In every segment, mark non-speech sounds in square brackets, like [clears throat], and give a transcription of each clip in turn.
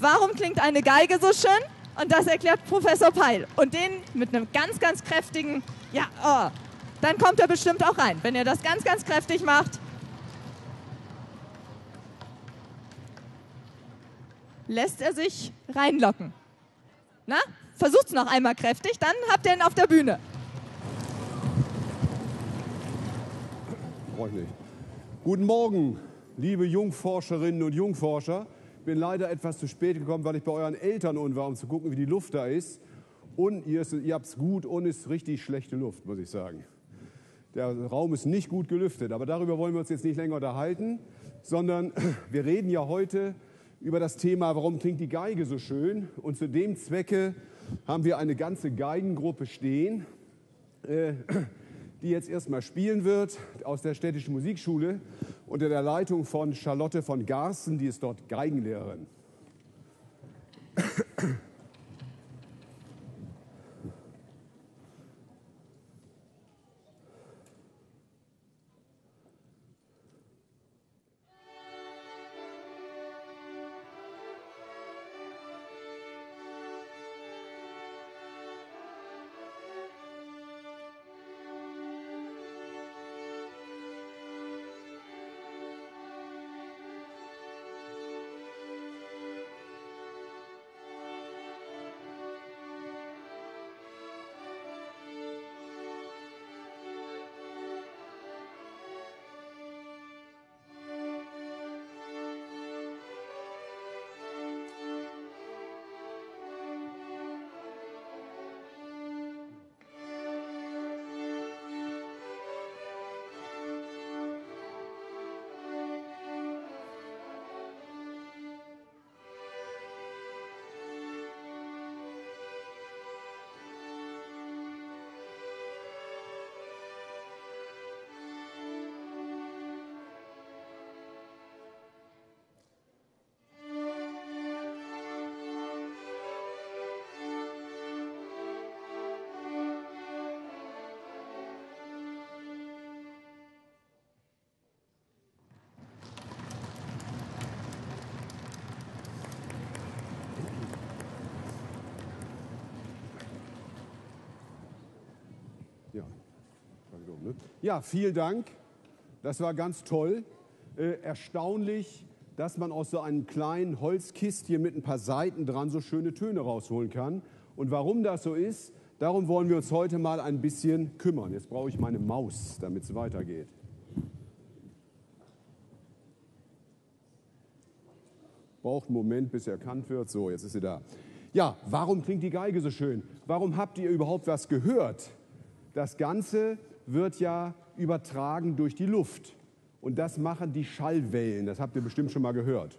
warum klingt eine Geige so schön? Und das erklärt Professor Peil. Und den mit einem ganz, ganz kräftigen, ja, oh, dann kommt er bestimmt auch rein. Wenn ihr das ganz, ganz kräftig macht, lässt er sich reinlocken. Na, versucht's noch einmal kräftig, dann habt ihr ihn auf der Bühne. Brauche ich nicht. Guten Morgen, liebe Jungforscherinnen und Jungforscher. Bin leider etwas zu spät gekommen, weil ich bei euren Eltern unten war, um zu gucken, wie die Luft da ist. Und ihr, ihr habt es gut und es ist richtig schlechte Luft, muss ich sagen. Der Raum ist nicht gut gelüftet, aber darüber wollen wir uns jetzt nicht länger unterhalten, sondern [clears throat] wir reden ja heute über das Thema, warum klingt die Geige so schön. Und zu dem Zwecke haben wir eine ganze Geigengruppe stehen. Äh, [clears throat] die jetzt erstmal spielen wird aus der Städtischen Musikschule unter der Leitung von Charlotte von Garsten, die ist dort Geigenlehrerin. Ja, vielen Dank. Das war ganz toll. Äh, erstaunlich, dass man aus so einem kleinen Holzkistchen mit ein paar Seiten dran so schöne Töne rausholen kann. Und warum das so ist, darum wollen wir uns heute mal ein bisschen kümmern. Jetzt brauche ich meine Maus, damit es weitergeht. Braucht einen Moment, bis er erkannt wird. So, jetzt ist sie da. Ja, warum klingt die Geige so schön? Warum habt ihr überhaupt was gehört? Das Ganze wird ja übertragen durch die Luft. Und das machen die Schallwellen. Das habt ihr bestimmt schon mal gehört,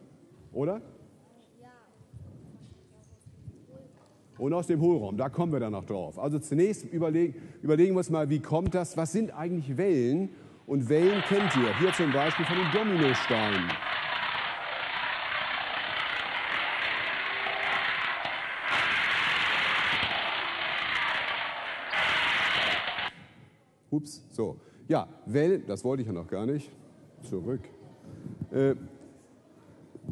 oder? Und aus dem Hohlraum, da kommen wir dann noch drauf. Also zunächst überlegen, überlegen wir uns mal, wie kommt das? Was sind eigentlich Wellen? Und Wellen kennt ihr. Hier zum Beispiel von den Dominosteinen. Ups, so. Ja, Wellen, das wollte ich ja noch gar nicht. Zurück. Äh,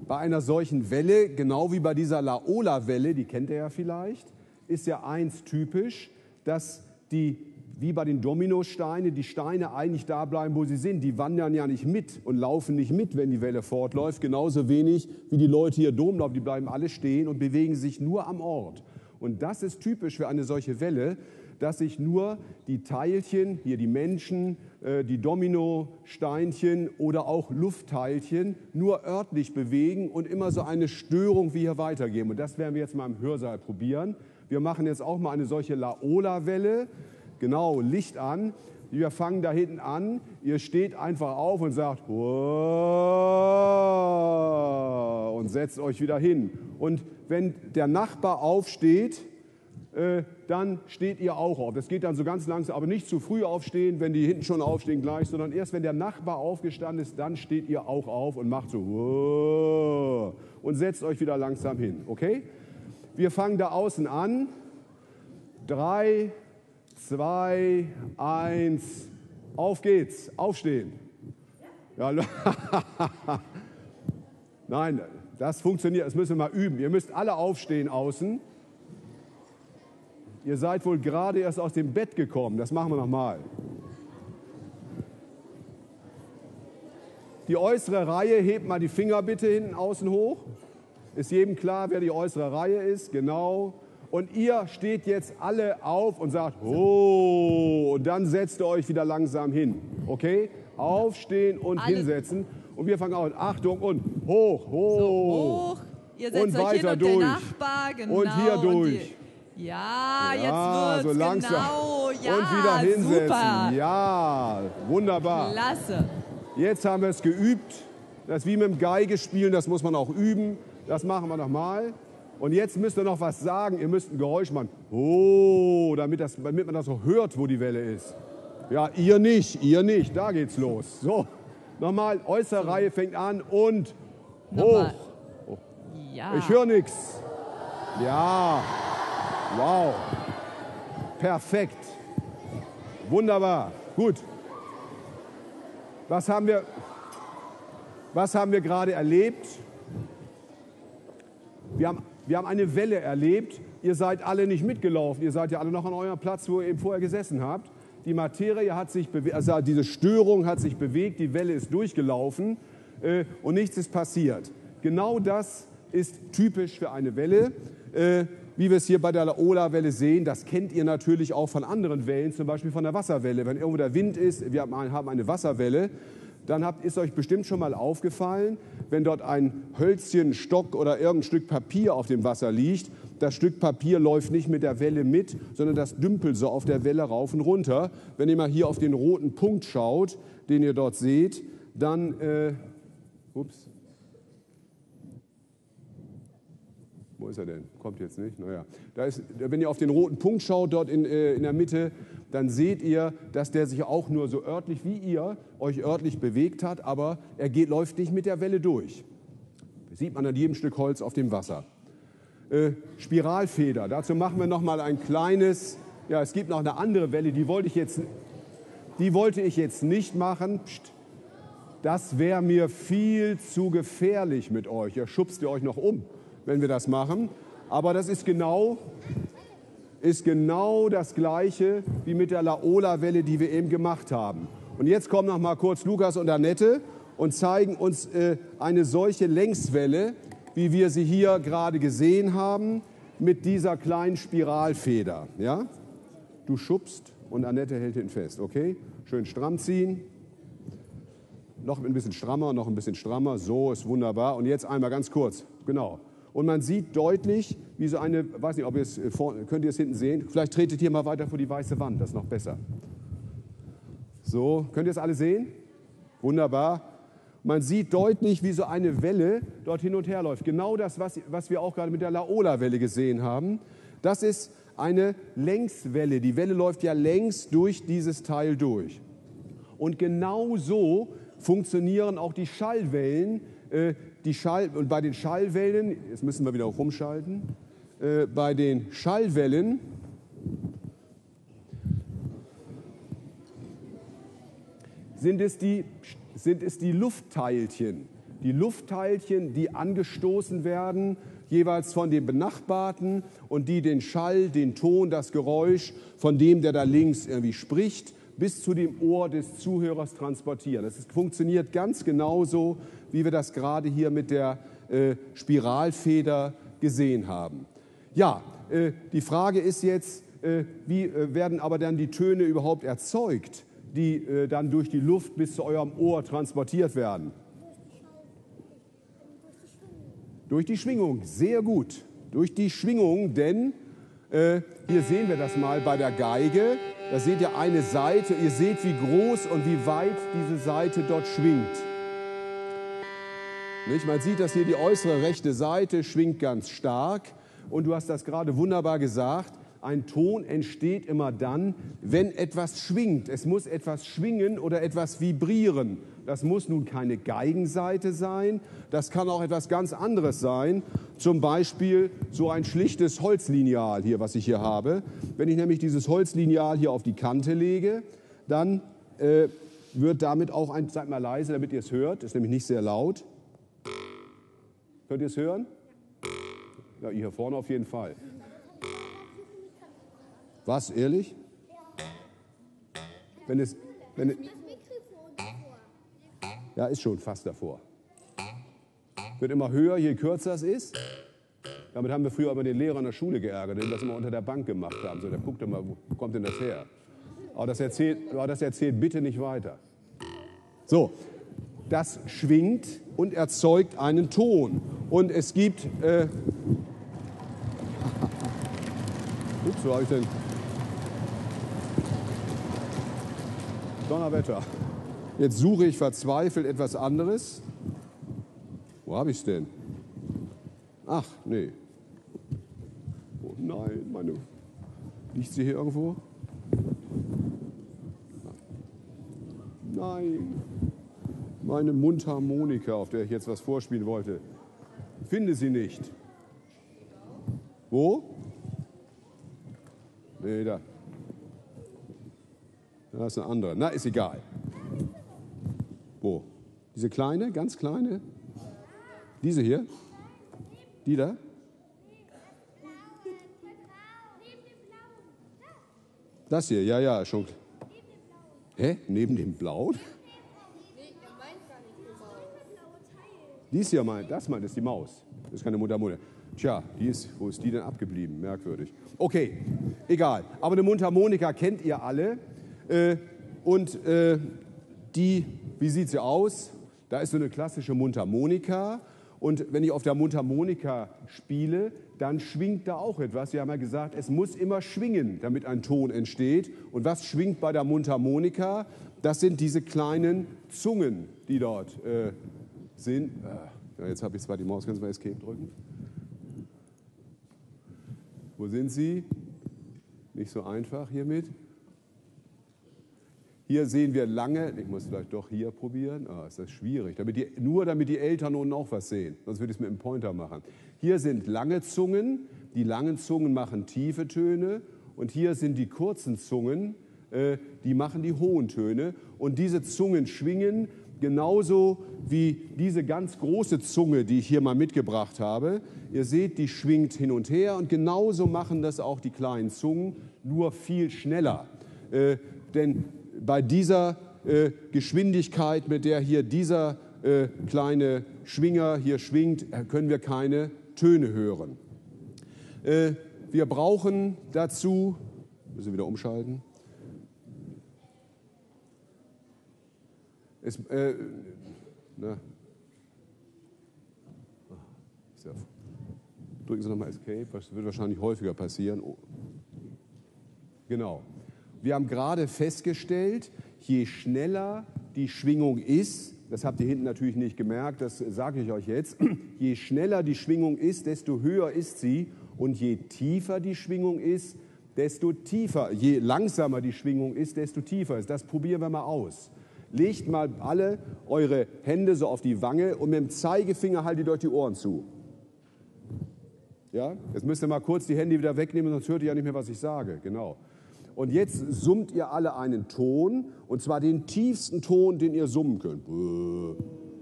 bei einer solchen Welle, genau wie bei dieser Laola-Welle, die kennt ihr ja vielleicht, ist ja eins typisch, dass die, wie bei den Dominosteinen, die Steine eigentlich da bleiben, wo sie sind. Die wandern ja nicht mit und laufen nicht mit, wenn die Welle fortläuft. Genauso wenig wie die Leute hier Domlauf, die bleiben alle stehen und bewegen sich nur am Ort. Und das ist typisch für eine solche Welle, dass sich nur die Teilchen, hier die Menschen, äh, die Dominosteinchen oder auch Luftteilchen nur örtlich bewegen und immer so eine Störung wie hier weitergeben. Und das werden wir jetzt mal im Hörsaal probieren. Wir machen jetzt auch mal eine solche Laola-Welle. Genau, Licht an. Wir fangen da hinten an. Ihr steht einfach auf und sagt und setzt euch wieder hin. Und wenn der Nachbar aufsteht, äh, dann steht ihr auch auf. Das geht dann so ganz langsam, aber nicht zu früh aufstehen, wenn die hinten schon aufstehen gleich, sondern erst wenn der Nachbar aufgestanden ist, dann steht ihr auch auf und macht so und setzt euch wieder langsam hin. Okay? Wir fangen da außen an. Drei, zwei, eins, auf geht's. Aufstehen. Ja, [laughs] nein, Das funktioniert, das müssen wir mal üben. Ihr müsst alle aufstehen außen. Ihr seid wohl gerade erst aus dem Bett gekommen. Das machen wir nochmal. Die äußere Reihe, hebt mal die Finger bitte hinten außen hoch. Ist jedem klar, wer die äußere Reihe ist? Genau. Und ihr steht jetzt alle auf und sagt, oh, und dann setzt ihr euch wieder langsam hin. Okay? Aufstehen und alle. hinsetzen. Und wir fangen an. Achtung und hoch, hoch. So, hoch. Ihr setzt und euch weiter hin durch. und der Nachbar, genau. Und hier durch. Und ja, jetzt ja, wird's, so langsam. genau. Ja, und wieder hinsetzen. Super. Ja, wunderbar. Klasse. Jetzt haben wir es geübt. Das ist wie mit dem Geige spielen, das muss man auch üben. Das machen wir nochmal. Und jetzt müsst ihr noch was sagen. Ihr müsst ein Geräusch machen. Oh, damit, das, damit man das auch hört, wo die Welle ist. Ja, ihr nicht, ihr nicht. Da geht's los. So, nochmal. Äußere so. Reihe fängt an und hoch. Oh. Ja. Ich höre nichts. Ja. Wow. Perfekt. Wunderbar. Gut. Was haben wir, was haben wir gerade erlebt? Wir haben, wir haben eine Welle erlebt. Ihr seid alle nicht mitgelaufen. Ihr seid ja alle noch an eurem Platz, wo ihr eben vorher gesessen habt. Die Materie hat sich bewegt, also diese Störung hat sich bewegt, die Welle ist durchgelaufen äh, und nichts ist passiert. Genau das ist typisch für eine Welle. Äh, wie wir es hier bei der Laola-Welle sehen, das kennt ihr natürlich auch von anderen Wellen, zum Beispiel von der Wasserwelle. Wenn irgendwo der Wind ist, wir haben eine Wasserwelle, dann habt, ist euch bestimmt schon mal aufgefallen, wenn dort ein Hölzchen, Stock oder irgendein Stück Papier auf dem Wasser liegt, das Stück Papier läuft nicht mit der Welle mit, sondern das dümpelt so auf der Welle rauf und runter. Wenn ihr mal hier auf den roten Punkt schaut, den ihr dort seht, dann, äh, ups, Wo ist er denn? Kommt jetzt nicht. Naja, da ist, wenn ihr auf den roten Punkt schaut, dort in, äh, in der Mitte, dann seht ihr, dass der sich auch nur so örtlich wie ihr euch örtlich bewegt hat, aber er geht, läuft nicht mit der Welle durch. Das sieht man an jedem Stück Holz auf dem Wasser. Äh, Spiralfeder, dazu machen wir noch mal ein kleines, ja, es gibt noch eine andere Welle, die wollte ich jetzt, die wollte ich jetzt nicht machen. Psst. Das wäre mir viel zu gefährlich mit euch. Ihr schubst ihr euch noch um wenn wir das machen. Aber das ist genau, ist genau das Gleiche wie mit der Laola-Welle, die wir eben gemacht haben. Und jetzt kommen noch mal kurz Lukas und Annette und zeigen uns äh, eine solche Längswelle, wie wir sie hier gerade gesehen haben, mit dieser kleinen Spiralfeder. Ja? Du schubst und Annette hält ihn fest, okay? Schön stramm ziehen. Noch ein bisschen strammer, noch ein bisschen strammer. So ist wunderbar. Und jetzt einmal ganz kurz. Genau. Und man sieht deutlich, wie so eine, weiß nicht, ob ihr es äh, vor, könnt ihr es hinten sehen? Vielleicht tretet hier mal weiter vor die weiße Wand, das ist noch besser. So, könnt ihr es alle sehen? Wunderbar. Man sieht deutlich, wie so eine Welle dort hin und her läuft. Genau das, was, was wir auch gerade mit der Laola-Welle gesehen haben. Das ist eine Längswelle. Die Welle läuft ja längs durch dieses Teil durch. Und genau so funktionieren auch die Schallwellen, äh, die Schall, und bei den Schallwellen, jetzt müssen wir wieder rumschalten, äh, bei den Schallwellen sind es, die, sind es die Luftteilchen. Die Luftteilchen, die angestoßen werden, jeweils von dem Benachbarten und die den Schall, den Ton, das Geräusch von dem, der da links irgendwie spricht, bis zu dem Ohr des Zuhörers transportieren. Das funktioniert ganz genauso wie wir das gerade hier mit der äh, Spiralfeder gesehen haben. Ja, äh, die Frage ist jetzt, äh, wie äh, werden aber dann die Töne überhaupt erzeugt, die äh, dann durch die Luft bis zu eurem Ohr transportiert werden? Durch die Schwingung, sehr gut. Durch die Schwingung, denn äh, hier sehen wir das mal bei der Geige. Da seht ihr eine Seite. Ihr seht, wie groß und wie weit diese Seite dort schwingt. Nicht? Man sieht, dass hier die äußere rechte Seite schwingt ganz stark. Und du hast das gerade wunderbar gesagt. Ein Ton entsteht immer dann, wenn etwas schwingt. Es muss etwas schwingen oder etwas vibrieren. Das muss nun keine Geigenseite sein, das kann auch etwas ganz anderes sein. Zum Beispiel so ein schlichtes Holzlineal hier, was ich hier habe. Wenn ich nämlich dieses Holzlineal hier auf die Kante lege, dann äh, wird damit auch ein, seid mal leise, damit ihr es hört, ist nämlich nicht sehr laut. Könnt ihr es hören? Ja, hier vorne auf jeden Fall. Was, ehrlich? Wenn es, wenn es, ja, ist schon fast davor. Wird immer höher, je kürzer es ist. Damit haben wir früher immer den Lehrer in der Schule geärgert, den das immer unter der Bank gemacht haben. So, der guckt mal, wo kommt denn das her? Aber das erzählt, aber das erzählt bitte nicht weiter. So, das schwingt und erzeugt einen Ton. Und es gibt. Äh, ups, wo habe ich denn? Donnerwetter. Jetzt suche ich verzweifelt etwas anderes. Wo habe ich es denn? Ach, nee. Oh nein, meine. Liegt sie hier irgendwo? Nein. Meine Mundharmonika, auf der ich jetzt was vorspielen wollte. Finde sie nicht. Wo? Nee, da. Da ist eine andere. Na, ist egal. Wo? Diese kleine, ganz kleine? Diese hier? Die da? Das hier, ja, ja, schon. Hä? Neben dem Blauen? Dies hier meint, das meint, ist die Maus. Das ist keine Mundharmonika. Tja, die ist, wo ist die denn abgeblieben? Merkwürdig. Okay, egal. Aber eine Mundharmonika kennt ihr alle. Äh, und äh, die, wie sieht sie aus? Da ist so eine klassische Mundharmonika. Und wenn ich auf der Mundharmonika spiele, dann schwingt da auch etwas. Wir haben ja gesagt, es muss immer schwingen, damit ein Ton entsteht. Und was schwingt bei der Mundharmonika? Das sind diese kleinen Zungen, die dort äh, sind. Äh, ja, jetzt habe ich zwar die Maus, kannst du mal Escape drücken? Wo sind sie? Nicht so einfach hiermit. Hier sehen wir lange, ich muss vielleicht doch hier probieren, ah, ist das schwierig, damit die, nur damit die Eltern unten auch was sehen, sonst würde ich es mit dem Pointer machen. Hier sind lange Zungen, die langen Zungen machen tiefe Töne und hier sind die kurzen Zungen, äh, die machen die hohen Töne und diese Zungen schwingen genauso wie diese ganz große Zunge, die ich hier mal mitgebracht habe. Ihr seht, die schwingt hin und her und genauso machen das auch die kleinen Zungen, nur viel schneller. Äh, denn bei dieser äh, Geschwindigkeit, mit der hier dieser äh, kleine Schwinger hier schwingt, äh, können wir keine Töne hören. Äh, wir brauchen dazu, müssen wir wieder umschalten. Es, äh, na. Drücken Sie nochmal Escape, das wird wahrscheinlich häufiger passieren. Oh. Genau. Wir haben gerade festgestellt, je schneller die Schwingung ist, das habt ihr hinten natürlich nicht gemerkt, das sage ich euch jetzt, [clears throat] je schneller die Schwingung ist, desto höher ist sie und je tiefer die Schwingung ist, desto tiefer, je langsamer die Schwingung ist, desto tiefer ist. Das probieren wir mal aus. Legt mal alle eure Hände so auf die Wange und mit dem Zeigefinger haltet euch die Ohren zu. Ja, jetzt müsst ihr mal kurz die Hände wieder wegnehmen, sonst hört ihr ja nicht mehr, was ich sage. Genau. Und jetzt summt ihr alle einen Ton, und zwar den tiefsten Ton, den ihr summen könnt.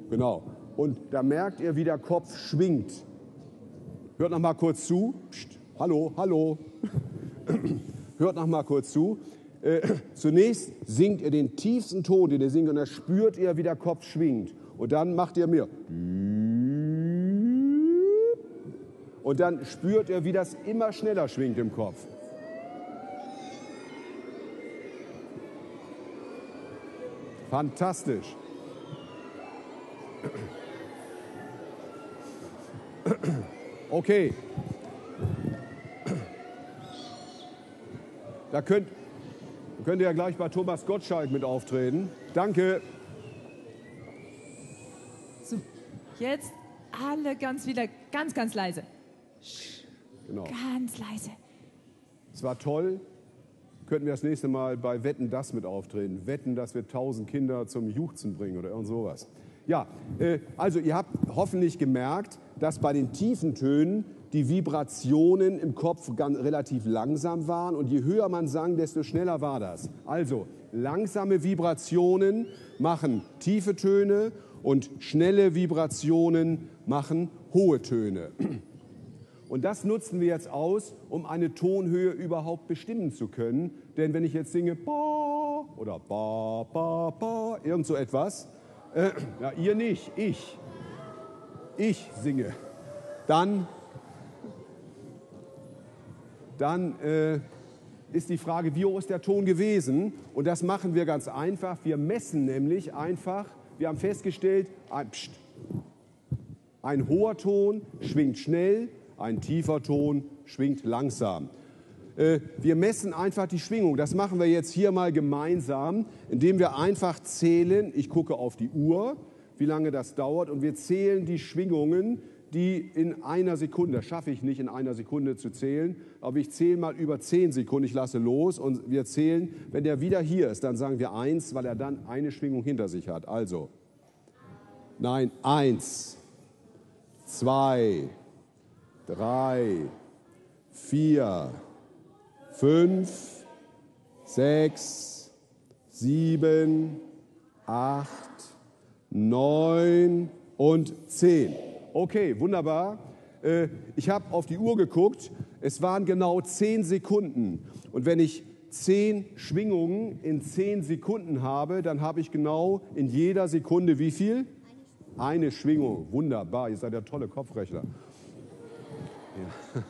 Genau. Und da merkt ihr, wie der Kopf schwingt. Hört noch mal kurz zu. Psst. Hallo, hallo. [clears throat] Hört noch mal kurz zu. Äh, [clears throat] zunächst singt ihr den tiefsten Ton, den ihr singt, und da spürt ihr, wie der Kopf schwingt. Und dann macht ihr mir. Und dann spürt ihr, wie das immer schneller schwingt im Kopf. Fantastisch. Okay. Da könnt, könnt ihr ja gleich bei Thomas Gottschalk mit auftreten. Danke. So, jetzt alle ganz wieder, ganz, ganz leise. Genau. Ganz leise. Es war toll könnten wir das nächste Mal bei Wetten das mit auftreten. Wetten, dass wir tausend Kinder zum Juchzen bringen oder irgend sowas. Ja, äh, also ihr habt hoffentlich gemerkt, dass bei den tiefen Tönen die Vibrationen im Kopf relativ langsam waren und je höher man sang, desto schneller war das. Also langsame Vibrationen machen tiefe Töne und schnelle Vibrationen machen hohe Töne. Und das nutzen wir jetzt aus, um eine Tonhöhe überhaupt bestimmen zu können. Denn wenn ich jetzt singe ba oder ba, ba, ba, irgend so etwas, äh, ja, ihr nicht, ich, ich singe, dann, dann äh, ist die Frage, wie hoch ist der Ton gewesen? Und das machen wir ganz einfach. Wir messen nämlich einfach, wir haben festgestellt, ein, Psst, ein hoher Ton schwingt schnell, ein tiefer Ton schwingt langsam. Äh, wir messen einfach die Schwingung. Das machen wir jetzt hier mal gemeinsam, indem wir einfach zählen. Ich gucke auf die Uhr, wie lange das dauert, und wir zählen die Schwingungen, die in einer Sekunde, das schaffe ich nicht in einer Sekunde zu zählen, aber ich zähle mal über zehn Sekunden, ich lasse los und wir zählen, wenn der wieder hier ist, dann sagen wir eins, weil er dann eine Schwingung hinter sich hat. Also, nein, eins, zwei, drei, vier, fünf, sechs, sieben, acht, neun und zehn. Okay, wunderbar. Äh, ich habe auf die Uhr geguckt. Es waren genau zehn Sekunden. Und wenn ich zehn Schwingungen in zehn Sekunden habe, dann habe ich genau in jeder Sekunde wie viel? Eine Schwingung. Wunderbar, ihr seid ja tolle Kopfrechner. Ja.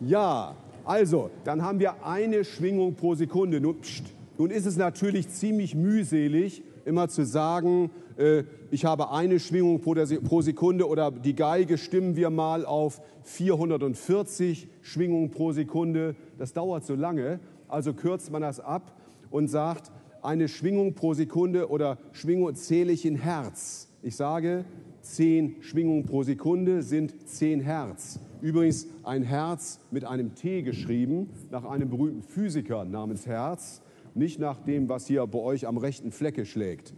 ja, also, dann haben wir eine Schwingung pro Sekunde. Nun, pst, nun ist es natürlich ziemlich mühselig, immer zu sagen, äh, ich habe eine Schwingung pro Sekunde oder die Geige stimmen wir mal auf 440 Schwingungen pro Sekunde. Das dauert so lange, also kürzt man das ab und sagt, eine Schwingung pro Sekunde oder Schwingung zähle ich in Hertz. Ich sage, 10 Schwingungen pro Sekunde sind 10 Hertz. Übrigens ein Herz mit einem T geschrieben, nach einem berühmten Physiker namens Herz, nicht nach dem, was hier bei euch am rechten Flecke schlägt.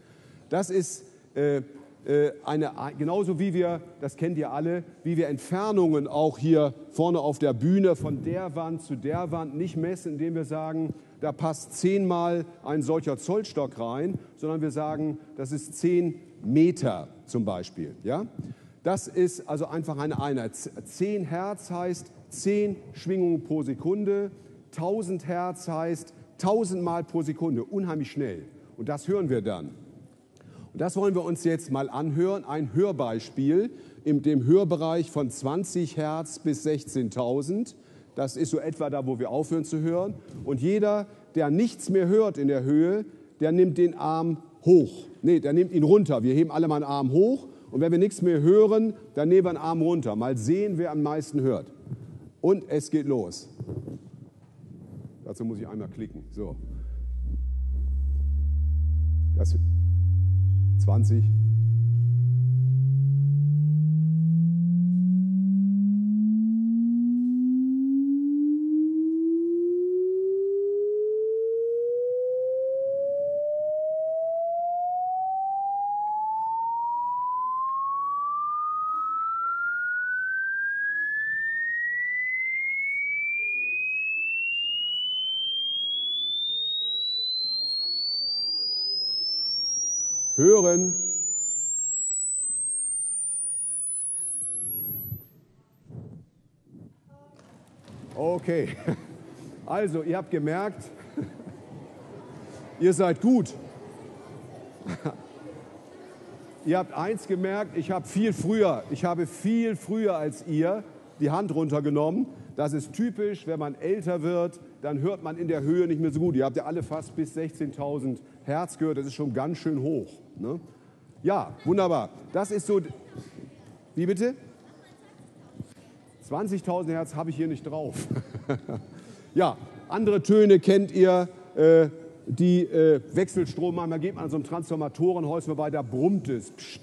Das ist äh, äh, eine, genauso wie wir, das kennt ihr alle, wie wir Entfernungen auch hier vorne auf der Bühne von der Wand zu der Wand nicht messen, indem wir sagen, da passt zehnmal ein solcher Zollstock rein, sondern wir sagen, das ist zehn Meter zum Beispiel. Ja? Das ist also einfach eine Einheit. Zehn Hertz heißt zehn Schwingungen pro Sekunde. 1000 Hertz heißt 1000 Mal pro Sekunde. Unheimlich schnell. Und das hören wir dann. Und das wollen wir uns jetzt mal anhören. Ein Hörbeispiel in dem Hörbereich von 20 Hertz bis 16.000. Das ist so etwa da, wo wir aufhören zu hören. Und jeder, der nichts mehr hört in der Höhe, der nimmt den Arm hoch. Nee, der nimmt ihn runter. Wir heben alle mal einen Arm hoch. Und wenn wir nichts mehr hören, dann nehmen wir einen Arm runter. Mal sehen, wer am meisten hört. Und es geht los. Dazu muss ich einmal klicken. So. Das 20. hören. Okay, [laughs] also ihr habt gemerkt, [laughs] ihr seid gut. [laughs] Ihr habt eins gemerkt, ich habe viel früher, ich habe viel früher als ihr die Hand runtergenommen. Das ist typisch, wenn man älter wird, dann hört man in der Höhe nicht mehr so gut. Ihr habt ja alle fast bis 16.000 Hertz gehört, das ist schon ganz schön hoch. Ne? Ja, wunderbar. Das ist so. Wie bitte? 20.000 Hertz habe ich hier nicht drauf. [laughs] ja, andere Töne kennt ihr. Äh, die äh, Wechselstrom, manchmal geht man an so einem Transformatorenhaus vorbei, da brummt es. Psst.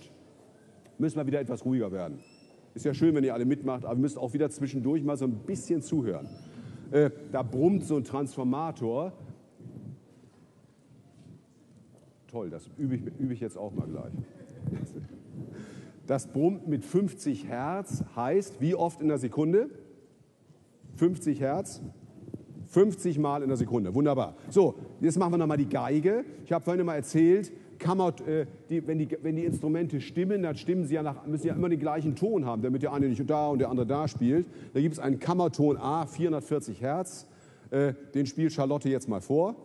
Müssen wir wieder etwas ruhiger werden. Ist ja schön, wenn ihr alle mitmacht, aber ihr müsst auch wieder zwischendurch mal so ein bisschen zuhören. Äh, da brummt so ein Transformator Toll, das übe ich, übe ich jetzt auch mal gleich. Das brummt mit 50 Hertz heißt, wie oft in der Sekunde? 50 Hertz, 50 Mal in der Sekunde. Wunderbar. So, jetzt machen wir nochmal die Geige. Ich habe vorhin mal erzählt, Kammer, äh, die, wenn, die, wenn die Instrumente stimmen, dann stimmen sie ja nach, müssen sie ja immer den gleichen Ton haben, damit der eine nicht da und der andere da spielt. Da gibt es einen Kammerton A, 440 Hertz. Äh, den spielt Charlotte jetzt mal vor.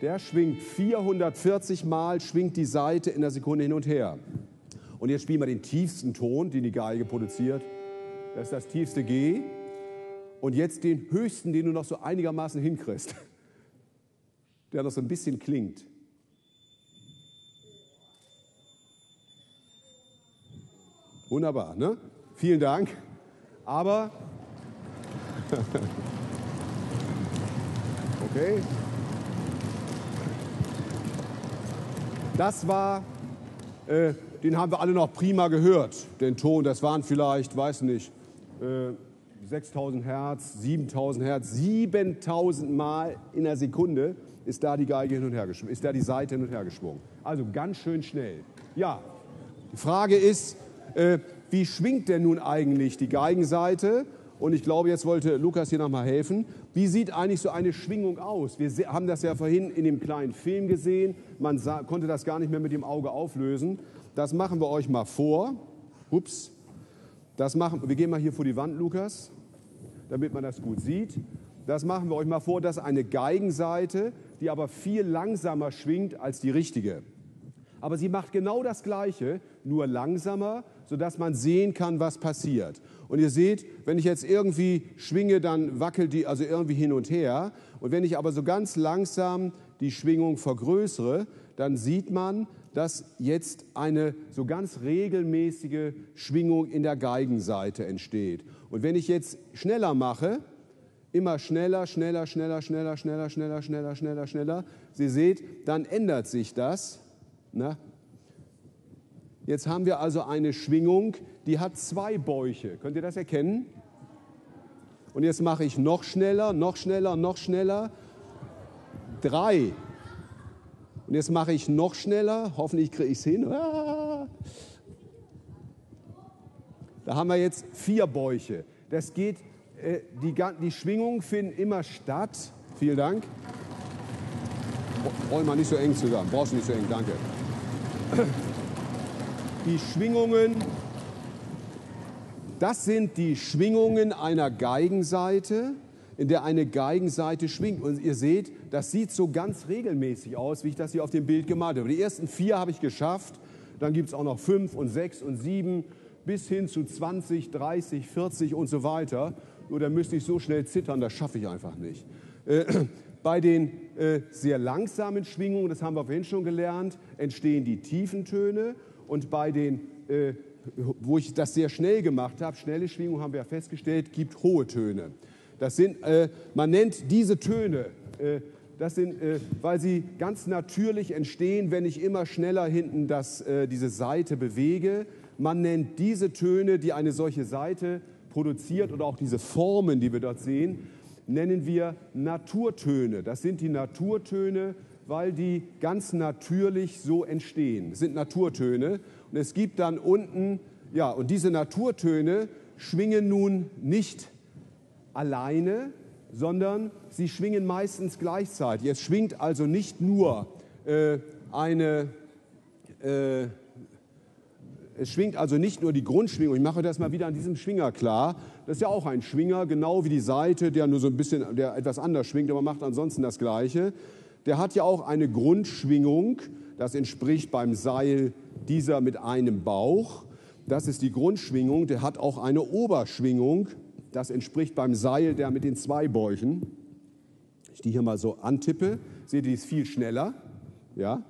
Der schwingt 440 Mal, schwingt die Seite in der Sekunde hin und her. Und jetzt spielen wir den tiefsten Ton, den die Geige produziert. Das ist das tiefste G. Und jetzt den höchsten, den du noch so einigermaßen hinkriegst. Der noch so ein bisschen klingt. Wunderbar, ne? Vielen Dank. Aber. [laughs] okay. Das war, äh, den haben wir alle noch prima gehört, den Ton. Das waren vielleicht, weiß nicht, äh, 6000 Hertz, 7000 Hertz, 7000 Mal in der Sekunde ist da die Geige hin und her geschwungen, ist da die Seite hin und her geschwungen. Also ganz schön schnell. Ja, die Frage ist, äh, wie schwingt denn nun eigentlich die Geigenseite? Und ich glaube, jetzt wollte Lukas hier nochmal helfen. Wie sieht eigentlich so eine Schwingung aus? Wir haben das ja vorhin in dem kleinen Film gesehen. Man sah, konnte das gar nicht mehr mit dem Auge auflösen. Das machen wir euch mal vor. Ups. Das machen, wir gehen mal hier vor die Wand, Lukas, damit man das gut sieht. Das machen wir euch mal vor. Das ist eine Geigenseite, die aber viel langsamer schwingt als die richtige. Aber sie macht genau das Gleiche, nur langsamer, sodass man sehen kann, was passiert. Und ihr seht, wenn ich jetzt irgendwie schwinge, dann wackelt die also irgendwie hin und her. Und wenn ich aber so ganz langsam die Schwingung vergrößere, dann sieht man, dass jetzt eine so ganz regelmäßige Schwingung in der Geigenseite entsteht. Und wenn ich jetzt schneller mache, immer schneller, schneller, schneller, schneller, schneller, schneller, schneller, schneller, schneller, Sie seht, dann ändert sich das. Na? Jetzt haben wir also eine Schwingung, die hat zwei Bäuche. Könnt ihr das erkennen? Und jetzt mache ich noch schneller, noch schneller, noch schneller. Drei. Und jetzt mache ich noch schneller. Hoffentlich kriege ich es hin. Ah. Da haben wir jetzt vier Bäuche. Das geht, die, die Schwingungen finden immer statt. Vielen Dank. Wollen wir nicht so eng zusammen. Brauchst du nicht so eng, danke. Die Schwingungen das sind die Schwingungen einer Geigenseite, in der eine Geigenseite schwingt. Und ihr seht, das sieht so ganz regelmäßig aus, wie ich das hier auf dem Bild gemalt habe. Die ersten vier habe ich geschafft. Dann gibt es auch noch fünf und sechs und sieben bis hin zu 20, 30, 40 und so weiter. Nur da müsste ich so schnell zittern, das schaffe ich einfach nicht. Äh, [clears throat] bei den äh, sehr langsamen Schwingungen, das haben wir vorhin schon gelernt, entstehen die tiefen Töne. Und bei den äh, wo ich das sehr schnell gemacht habe, schnelle Schwingung haben wir ja festgestellt, gibt hohe Töne. Das sind, äh, man nennt diese Töne, äh, das sind, äh, weil sie ganz natürlich entstehen, wenn ich immer schneller hinten das, äh, diese Seite bewege. Man nennt diese Töne, die eine solche Seite produziert oder auch diese Formen, die wir dort sehen, nennen wir Naturtöne. Das sind die Naturtöne, weil die ganz natürlich so entstehen. Das sind Naturtöne. Und es gibt dann unten, ja, und diese Naturtöne schwingen nun nicht alleine, sondern sie schwingen meistens gleichzeitig. Es schwingt also nicht nur äh, eine, äh, es schwingt also nicht nur die Grundschwingung. Ich mache das mal wieder an diesem Schwinger klar. Das ist ja auch ein Schwinger, genau wie die Seite, der nur so ein bisschen, der etwas anders schwingt, aber macht ansonsten das Gleiche. Der hat ja auch eine Grundschwingung. Das entspricht beim Seil dieser mit einem Bauch. Das ist die Grundschwingung. Der hat auch eine Oberschwingung. Das entspricht beim Seil der mit den zwei Bäuchen. Ich die hier mal so antippe, seht ihr, die ist viel schneller. Ja?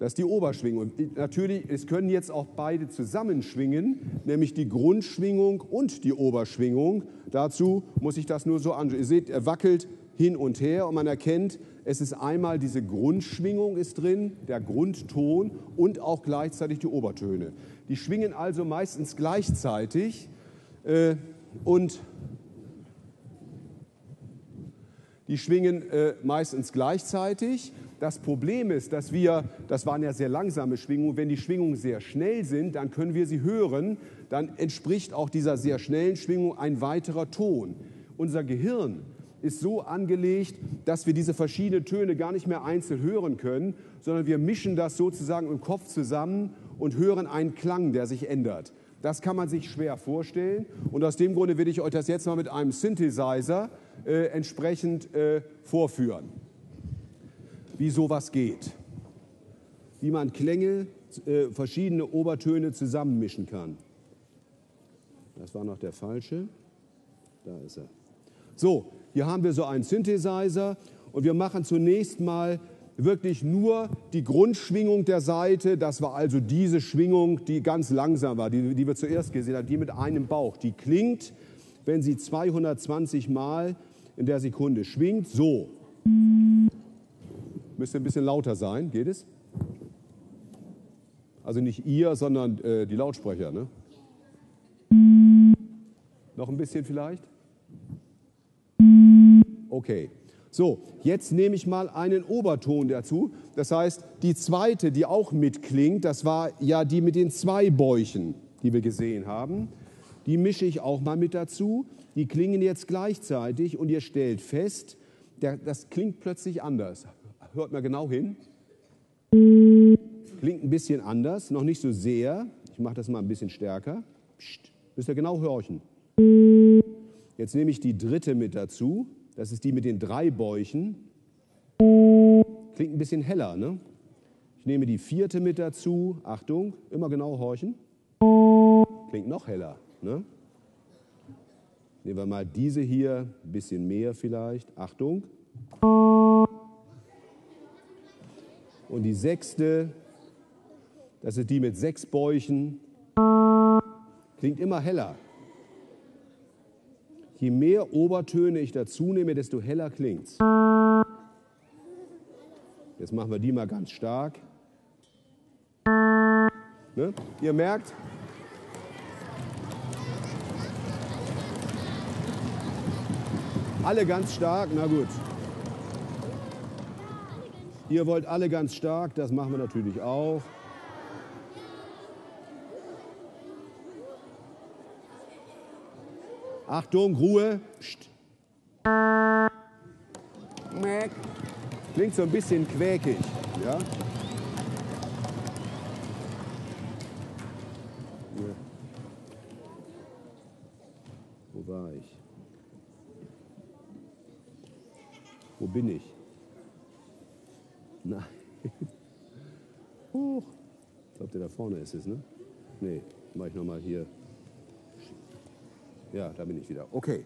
Das ist die Oberschwingung. Natürlich, es können jetzt auch beide zusammenschwingen, nämlich die Grundschwingung und die Oberschwingung. Dazu muss ich das nur so anschauen. Ihr seht, er wackelt hin und her und man erkennt, es ist einmal diese Grundschwingung ist drin, der Grundton und auch gleichzeitig die Obertöne. Die schwingen also meistens gleichzeitig äh, und die schwingen äh, meistens gleichzeitig. Das Problem ist, dass wir, das waren ja sehr langsame Schwingungen, wenn die Schwingungen sehr schnell sind, dann können wir sie hören, dann entspricht auch dieser sehr schnellen Schwingung ein weiterer Ton. Unser Gehirn ist so angelegt, dass wir diese verschiedenen Töne gar nicht mehr einzeln hören können, sondern wir mischen das sozusagen im Kopf zusammen und hören einen Klang, der sich ändert. Das kann man sich schwer vorstellen und aus dem Grunde will ich euch das jetzt mal mit einem Synthesizer äh, entsprechend äh, vorführen, wie sowas geht, wie man Klänge, äh, verschiedene Obertöne zusammenmischen kann. Das war noch der falsche. Da ist er. So, hier haben wir so einen Synthesizer und wir machen zunächst mal wirklich nur die Grundschwingung der Seite. Das war also diese Schwingung, die ganz langsam war, die, die wir zuerst gesehen haben, die mit einem Bauch. Die klingt, wenn sie 220 Mal in der Sekunde schwingt, so. Müsste ein bisschen lauter sein, geht es? Also nicht ihr, sondern äh, die Lautsprecher. Ne? Noch ein bisschen vielleicht? Okay. So, jetzt nehme ich mal einen Oberton dazu. Das heißt, die zweite, die auch mitklingt, das war ja die mit den zwei Bäuchen, die wir gesehen haben. Die mische ich auch mal mit dazu. Die klingen jetzt gleichzeitig und ihr stellt fest, das klingt plötzlich anders. Hört mal genau hin. Klingt ein bisschen anders, noch nicht so sehr. Ich mache das mal ein bisschen stärker. Psst, müsst ihr genau horchen. Jetzt nehme ich die dritte mit dazu. Das ist die mit den drei Bäuchen. Klingt ein bisschen heller, ne? Ich nehme die vierte mit dazu. Achtung, immer genau horchen. Klingt noch heller, ne? Nehmen wir mal diese hier, ein bisschen mehr vielleicht. Achtung. Und die sechste, das ist die mit sechs Bäuchen. Klingt immer heller. Je mehr Obertöne ich dazu nehme, desto heller klingt's. Jetzt machen wir die mal ganz stark. Ne? Ihr merkt, alle ganz stark, na gut. Ihr wollt alle ganz stark, das machen wir natürlich auch. Achtung, Ruhe. Psst. Klingt so ein bisschen quäkig. Ja? Wo war ich? Wo bin ich? Nein. Hoch. Ich glaube, der da vorne ist es, ne? Nee, mache ich nochmal hier. Ja, da bin ich wieder. Okay.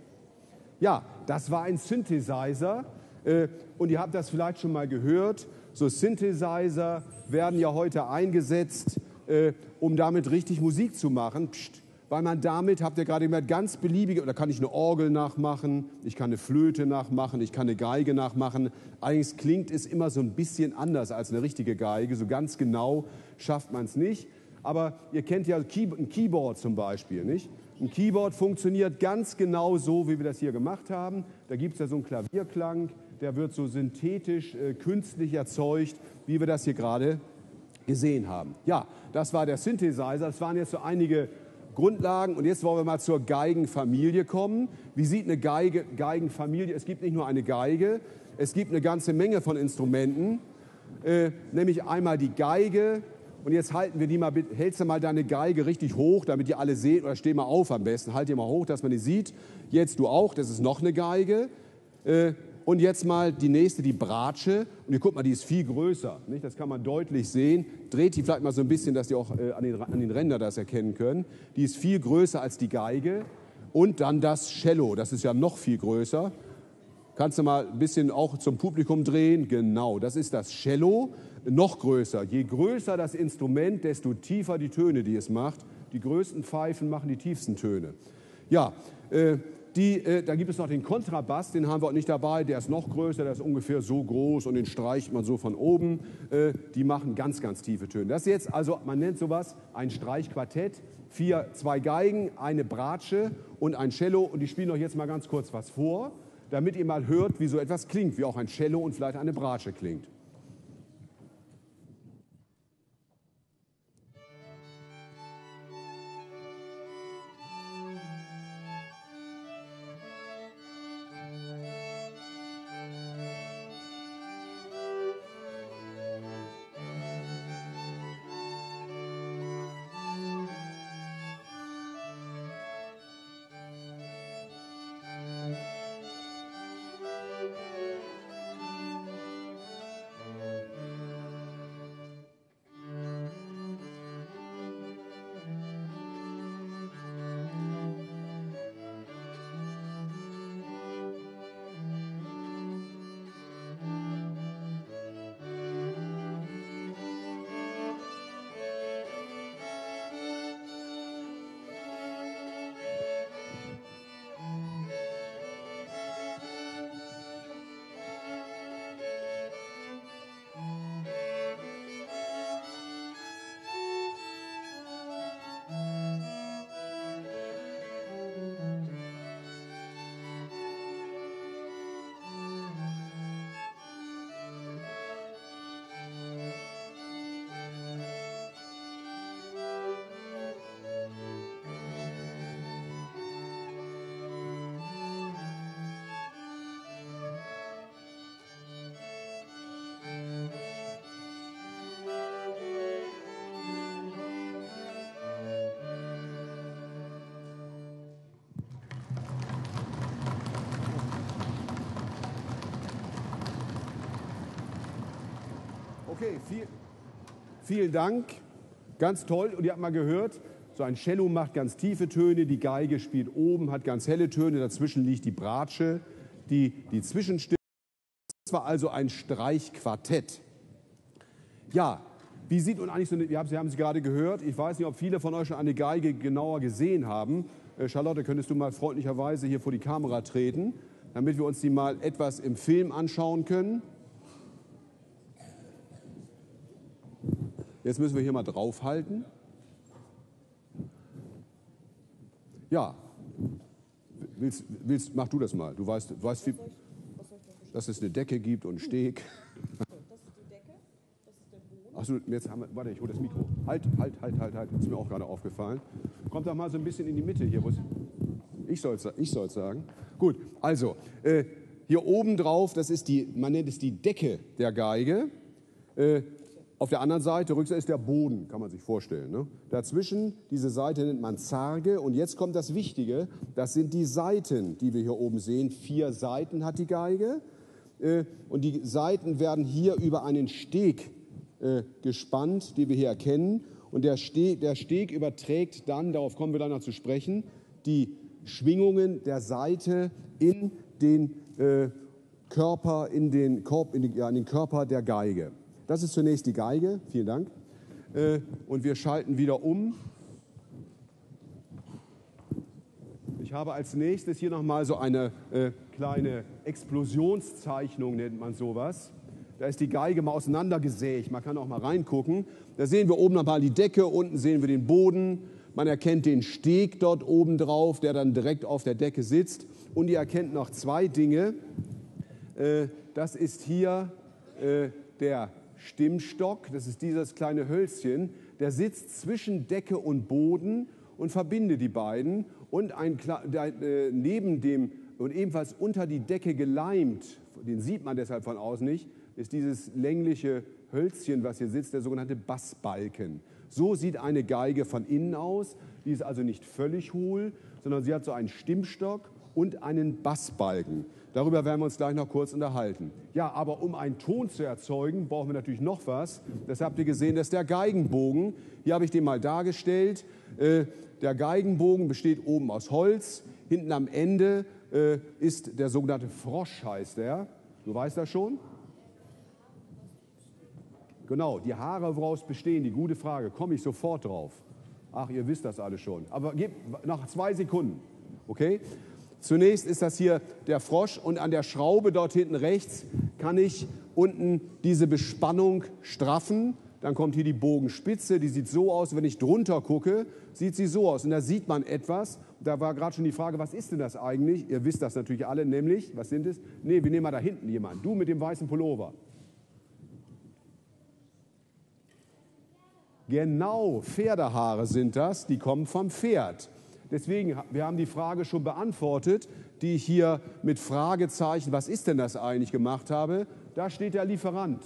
Ja, das war ein Synthesizer. Äh, und ihr habt das vielleicht schon mal gehört. So Synthesizer werden ja heute eingesetzt, äh, um damit richtig Musik zu machen. Psst. Weil man damit, habt ihr gerade gemerkt, ganz beliebige, oder kann ich eine Orgel nachmachen, ich kann eine Flöte nachmachen, ich kann eine Geige nachmachen. Eigentlich klingt es immer so ein bisschen anders als eine richtige Geige. So ganz genau schafft man es nicht. Aber ihr kennt ja ein Keyboard zum Beispiel, nicht? Ein Keyboard funktioniert ganz genau so, wie wir das hier gemacht haben. Da gibt es ja so einen Klavierklang, der wird so synthetisch, äh, künstlich erzeugt, wie wir das hier gerade gesehen haben. Ja, das war der Synthesizer. Das waren jetzt so einige Grundlagen. Und jetzt wollen wir mal zur Geigenfamilie kommen. Wie sieht eine Geige, Geigenfamilie? Es gibt nicht nur eine Geige, es gibt eine ganze Menge von Instrumenten. Äh, nämlich einmal die Geige, und jetzt halten wir die mal, hältst du mal deine Geige richtig hoch, damit ihr alle seht, oder steh mal auf am besten, halt die mal hoch, dass man die sieht. Jetzt du auch, das ist noch eine Geige. Äh, und jetzt mal die nächste, die Bratsche. Und ihr guckt mal, die ist viel größer. Nicht? Das kann man deutlich sehen. Dreht die vielleicht mal so ein bisschen, dass die auch äh, an, den, an den Rändern das erkennen können. Die ist viel größer als die Geige. Und dann das Cello, das ist ja noch viel größer. Kannst du mal ein bisschen auch zum Publikum drehen? Genau, das ist das Cello noch größer. Je größer das Instrument, desto tiefer die Töne, die es macht. Die größten Pfeifen machen die tiefsten Töne. Ja, äh, die, äh, da gibt es noch den Kontrabass, den haben wir auch nicht dabei. Der ist noch größer, der ist ungefähr so groß und den streicht man so von oben. Äh, die machen ganz, ganz tiefe Töne. Das ist jetzt also, man nennt sowas ein Streichquartett. Vier, zwei Geigen, eine Bratsche und ein Cello. Und die spielen euch jetzt mal ganz kurz was vor, damit ihr mal hört, wie so etwas klingt, wie auch ein Cello und vielleicht eine Bratsche klingt. Okay, viel, vielen Dank. Ganz toll. Und ihr habt mal gehört, so ein Cello macht ganz tiefe Töne, die Geige spielt oben, hat ganz helle Töne, dazwischen liegt die Bratsche, die, die Zwischenstimme. Das war also ein Streichquartett. Ja, wie sieht nun eigentlich so eine, Sie haben sie gerade gehört, ich weiß nicht, ob viele von euch schon eine Geige genauer gesehen haben. Äh, Charlotte, könntest du mal freundlicherweise hier vor die Kamera treten, damit wir uns die mal etwas im Film anschauen können? Jetzt müssen wir hier mal draufhalten. Ja, willst, willst, mach du das mal. Du weißt, du weißt wie, dass es eine Decke gibt und einen Steg. Achso, jetzt haben wir, warte, ich hole das Mikro. Halt, halt, halt, halt, halt. Ist mir auch gerade aufgefallen. Kommt doch mal so ein bisschen in die Mitte hier. Ich soll es ich soll's sagen. Gut, also, äh, hier oben drauf, das ist die, man nennt es die Decke der Geige. Äh, auf der anderen Seite, Rückseite ist der Boden, kann man sich vorstellen. Ne? Dazwischen, diese Seite nennt man Zarge. Und jetzt kommt das Wichtige, das sind die Seiten, die wir hier oben sehen. Vier Seiten hat die Geige. Äh, und die Seiten werden hier über einen Steg äh, gespannt, die wir hier erkennen. Und der Steg, der Steg überträgt dann, darauf kommen wir dann noch zu sprechen, die Schwingungen der Seite in den äh, Körper, in den, Korb, in, den, ja, in den Körper der Geige. Das ist zunächst die Geige. Vielen Dank. Äh, und wir schalten wieder um. Ich habe als nächstes hier nochmal so eine äh, kleine Explosionszeichnung, nennt man sowas. Da ist die Geige mal auseinandergesägt. Man kann auch mal reingucken. Da sehen wir oben nochmal die Decke, unten sehen wir den Boden. Man erkennt den Steg dort oben drauf, der dann direkt auf der Decke sitzt. Und ihr erkennt noch zwei Dinge. Äh, das ist hier der Stimmstock, das ist dieses kleine Hölzchen, der sitzt zwischen Decke und Boden und verbindet die beiden. Und ein, äh, neben dem und ebenfalls unter die Decke geleimt, den sieht man deshalb von außen nicht, ist dieses längliche Hölzchen, was hier sitzt, der sogenannte Bassbalken. So sieht eine Geige von innen aus. Die ist also nicht völlig hohl, sondern sie hat so einen Stimmstock und einen Bassbalken. Darüber werden wir uns gleich noch kurz unterhalten. Ja, aber um einen Ton zu erzeugen, brauchen wir natürlich noch was. Das habt ihr gesehen, das ist der Geigenbogen. Hier habe ich den mal dargestellt. Äh, der Geigenbogen besteht oben aus Holz. Hinten am Ende äh, ist der sogenannte Frosch, heißt er. Du weißt das schon? Genau, die Haare, woraus bestehen, die gute Frage, komme ich sofort drauf. Ach, ihr wisst das alle schon. Aber gebt noch zwei Sekunden, okay? Zunächst ist das hier der Frosch und an der Schraube dort hinten rechts kann ich unten diese Bespannung straffen. Dann kommt hier die Bogenspitze, die sieht so aus. Wenn ich drunter gucke, sieht sie so aus. Und da sieht man etwas. Da war gerade schon die Frage, was ist denn das eigentlich? Ihr wisst das natürlich alle, nämlich, was sind es? Nee, wir nehmen mal da hinten jemanden. Du mit dem weißen Pullover. Genau, Pferdehaare sind das, die kommen vom Pferd. Deswegen, wir haben die Frage schon beantwortet, die ich hier mit Fragezeichen, was ist denn das eigentlich, gemacht habe. Da steht der Lieferant.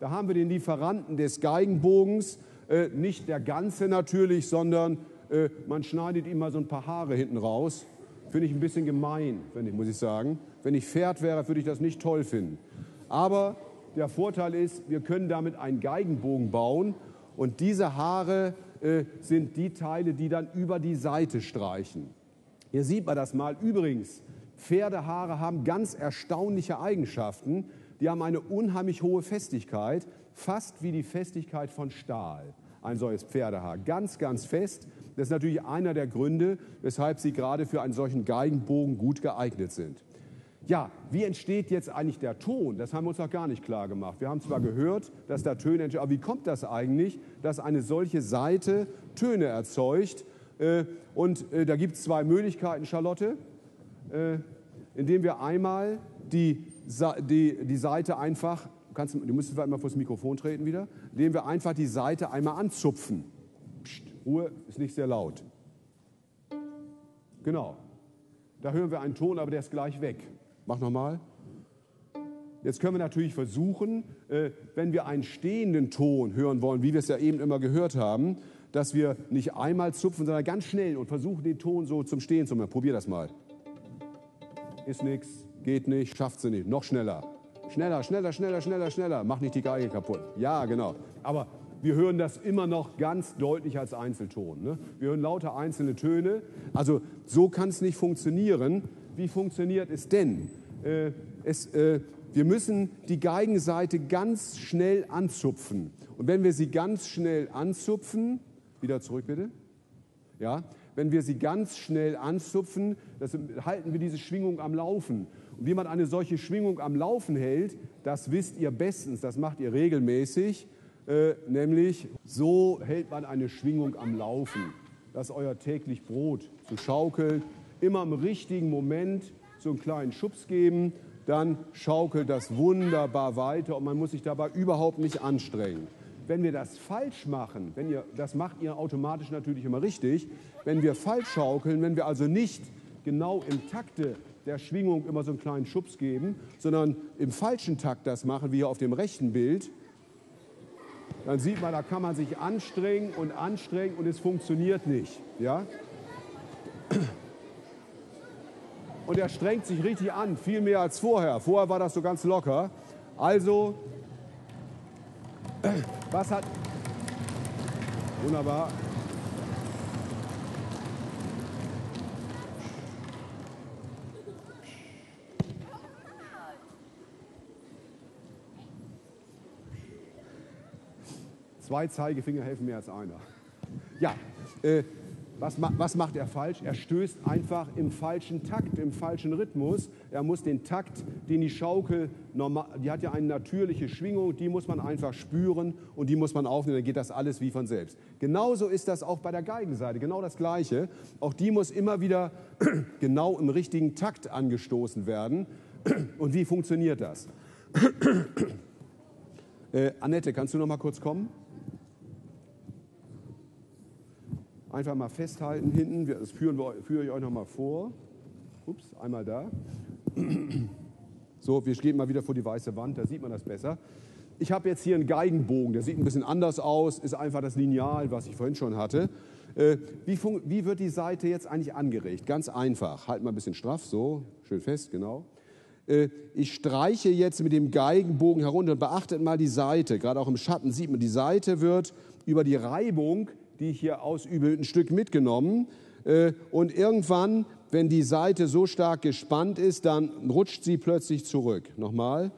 Da haben wir den Lieferanten des Geigenbogens, äh, nicht der ganze natürlich, sondern äh, man schneidet ihm mal so ein paar Haare hinten raus. Finde ich ein bisschen gemein, ich, muss ich sagen. Wenn ich Pferd wäre, würde ich das nicht toll finden. Aber der Vorteil ist, wir können damit einen Geigenbogen bauen und diese Haare äh, sind die Teile, die dann über die Seite streichen. Hier sieht man das mal. Übrigens, Pferdehaare haben ganz erstaunliche Eigenschaften. Die haben eine unheimlich hohe Festigkeit, fast wie die Festigkeit von Stahl. Ein solches Pferdehaar. Ganz, ganz fest. Das ist natürlich einer der Gründe, weshalb sie gerade für einen solchen Geigenbogen gut geeignet sind. Ja, wie entsteht jetzt eigentlich der Ton? Das haben wir uns noch gar nicht klar gemacht. Wir haben zwar gehört, dass da Töne entstehen, aber wie kommt das eigentlich, dass eine solche Seite Töne erzeugt? Äh, und äh, da gibt es zwei Möglichkeiten, Charlotte, äh, indem wir einmal die, die, die Seite einfach, kannst, du musst vielleicht mal vor das Mikrofon treten wieder, indem wir einfach die Seite einmal anzupfen. Psst, Ruhe, ist nicht sehr laut. Genau. Da hören wir einen Ton, aber der ist gleich weg. Mach nochmal. Jetzt können wir natürlich versuchen, äh, wenn wir einen stehenden Ton hören wollen, wie wir es ja eben immer gehört haben, dass wir nicht einmal zupfen, sondern ganz schnell und versuchen, den Ton so zum Stehen zu machen. Probier das mal. Ist nichts, geht nicht, schafft sie nicht. Noch schneller. Schneller, schneller, schneller, schneller, schneller. Mach nicht die Geige kaputt. Ja, genau. Aber wir hören das immer noch ganz deutlich als Einzelton. Ne? Wir hören lauter einzelne Töne. Also so kann es nicht funktionieren. Wie funktioniert es denn? Äh, es, äh, wir müssen die Geigenseite ganz schnell anzupfen. Und wenn wir sie ganz schnell anzupfen, wieder zurück bitte. Ja, wenn wir sie ganz schnell anzupfen, das, halten wir diese Schwingung am Laufen. Und wie man eine solche Schwingung am Laufen hält, das wisst ihr bestens, das macht ihr regelmäßig. Äh, nämlich so hält man eine Schwingung am Laufen. Das ist euer täglich Brot, zu schaukeln, immer im richtigen Moment so einen kleinen Schubs geben, dann schaukelt das wunderbar weiter und man muss sich dabei überhaupt nicht anstrengen. Wenn wir das falsch machen, wenn ihr, das macht ihr automatisch natürlich immer richtig, wenn wir falsch schaukeln, wenn wir also nicht genau im Takte der Schwingung immer so einen kleinen Schubs geben, sondern im falschen Takt das machen, wie hier auf dem rechten Bild, dann sieht man, da kann man sich anstrengen und anstrengen und es funktioniert nicht. Ja? Und er strengt sich richtig an, viel mehr als vorher. Vorher war das so ganz locker. Also, [clears throat] was hat. Wunderbar. Zwei Zeigefinger helfen mehr als einer. Ja, äh, was, was, macht er falsch? Er stößt einfach im falschen Takt, im falschen Rhythmus. Er muss den Takt, den die Schaukel, die hat ja eine natürliche Schwingung, die muss man einfach spüren und die muss man aufnehmen, dann geht das alles wie von selbst. Genauso ist das auch bei der Geigenseite, genau das Gleiche. Auch die muss immer wieder [clears throat] genau im richtigen Takt angestoßen werden. [clears throat] Und wie funktioniert das? [clears throat] Äh, Annette, kannst du noch mal kurz kommen? Einfach mal festhalten hinten, das führen wir, führe ich euch noch mal vor. Ups, einmal da. So, wir gehen mal wieder vor die weiße Wand, da sieht man das besser. Ich habe jetzt hier einen Geigenbogen, der sieht ein bisschen anders aus, ist einfach das Lineal, was ich vorhin schon hatte. Äh, wie, wie, wird die Seite jetzt eigentlich angeregt? Ganz einfach. Halt mal ein bisschen straff, so, schön fest, genau. Äh, ich streiche jetzt mit dem Geigenbogen herunter und beachtet mal die Seite. Gerade auch im Schatten sieht man, die Seite wird über die Reibung die ich hier ausübe, ein Stück mitgenommen. Äh, und irgendwann, wenn die Seite so stark gespannt ist, dann rutscht sie plötzlich zurück. Nochmal.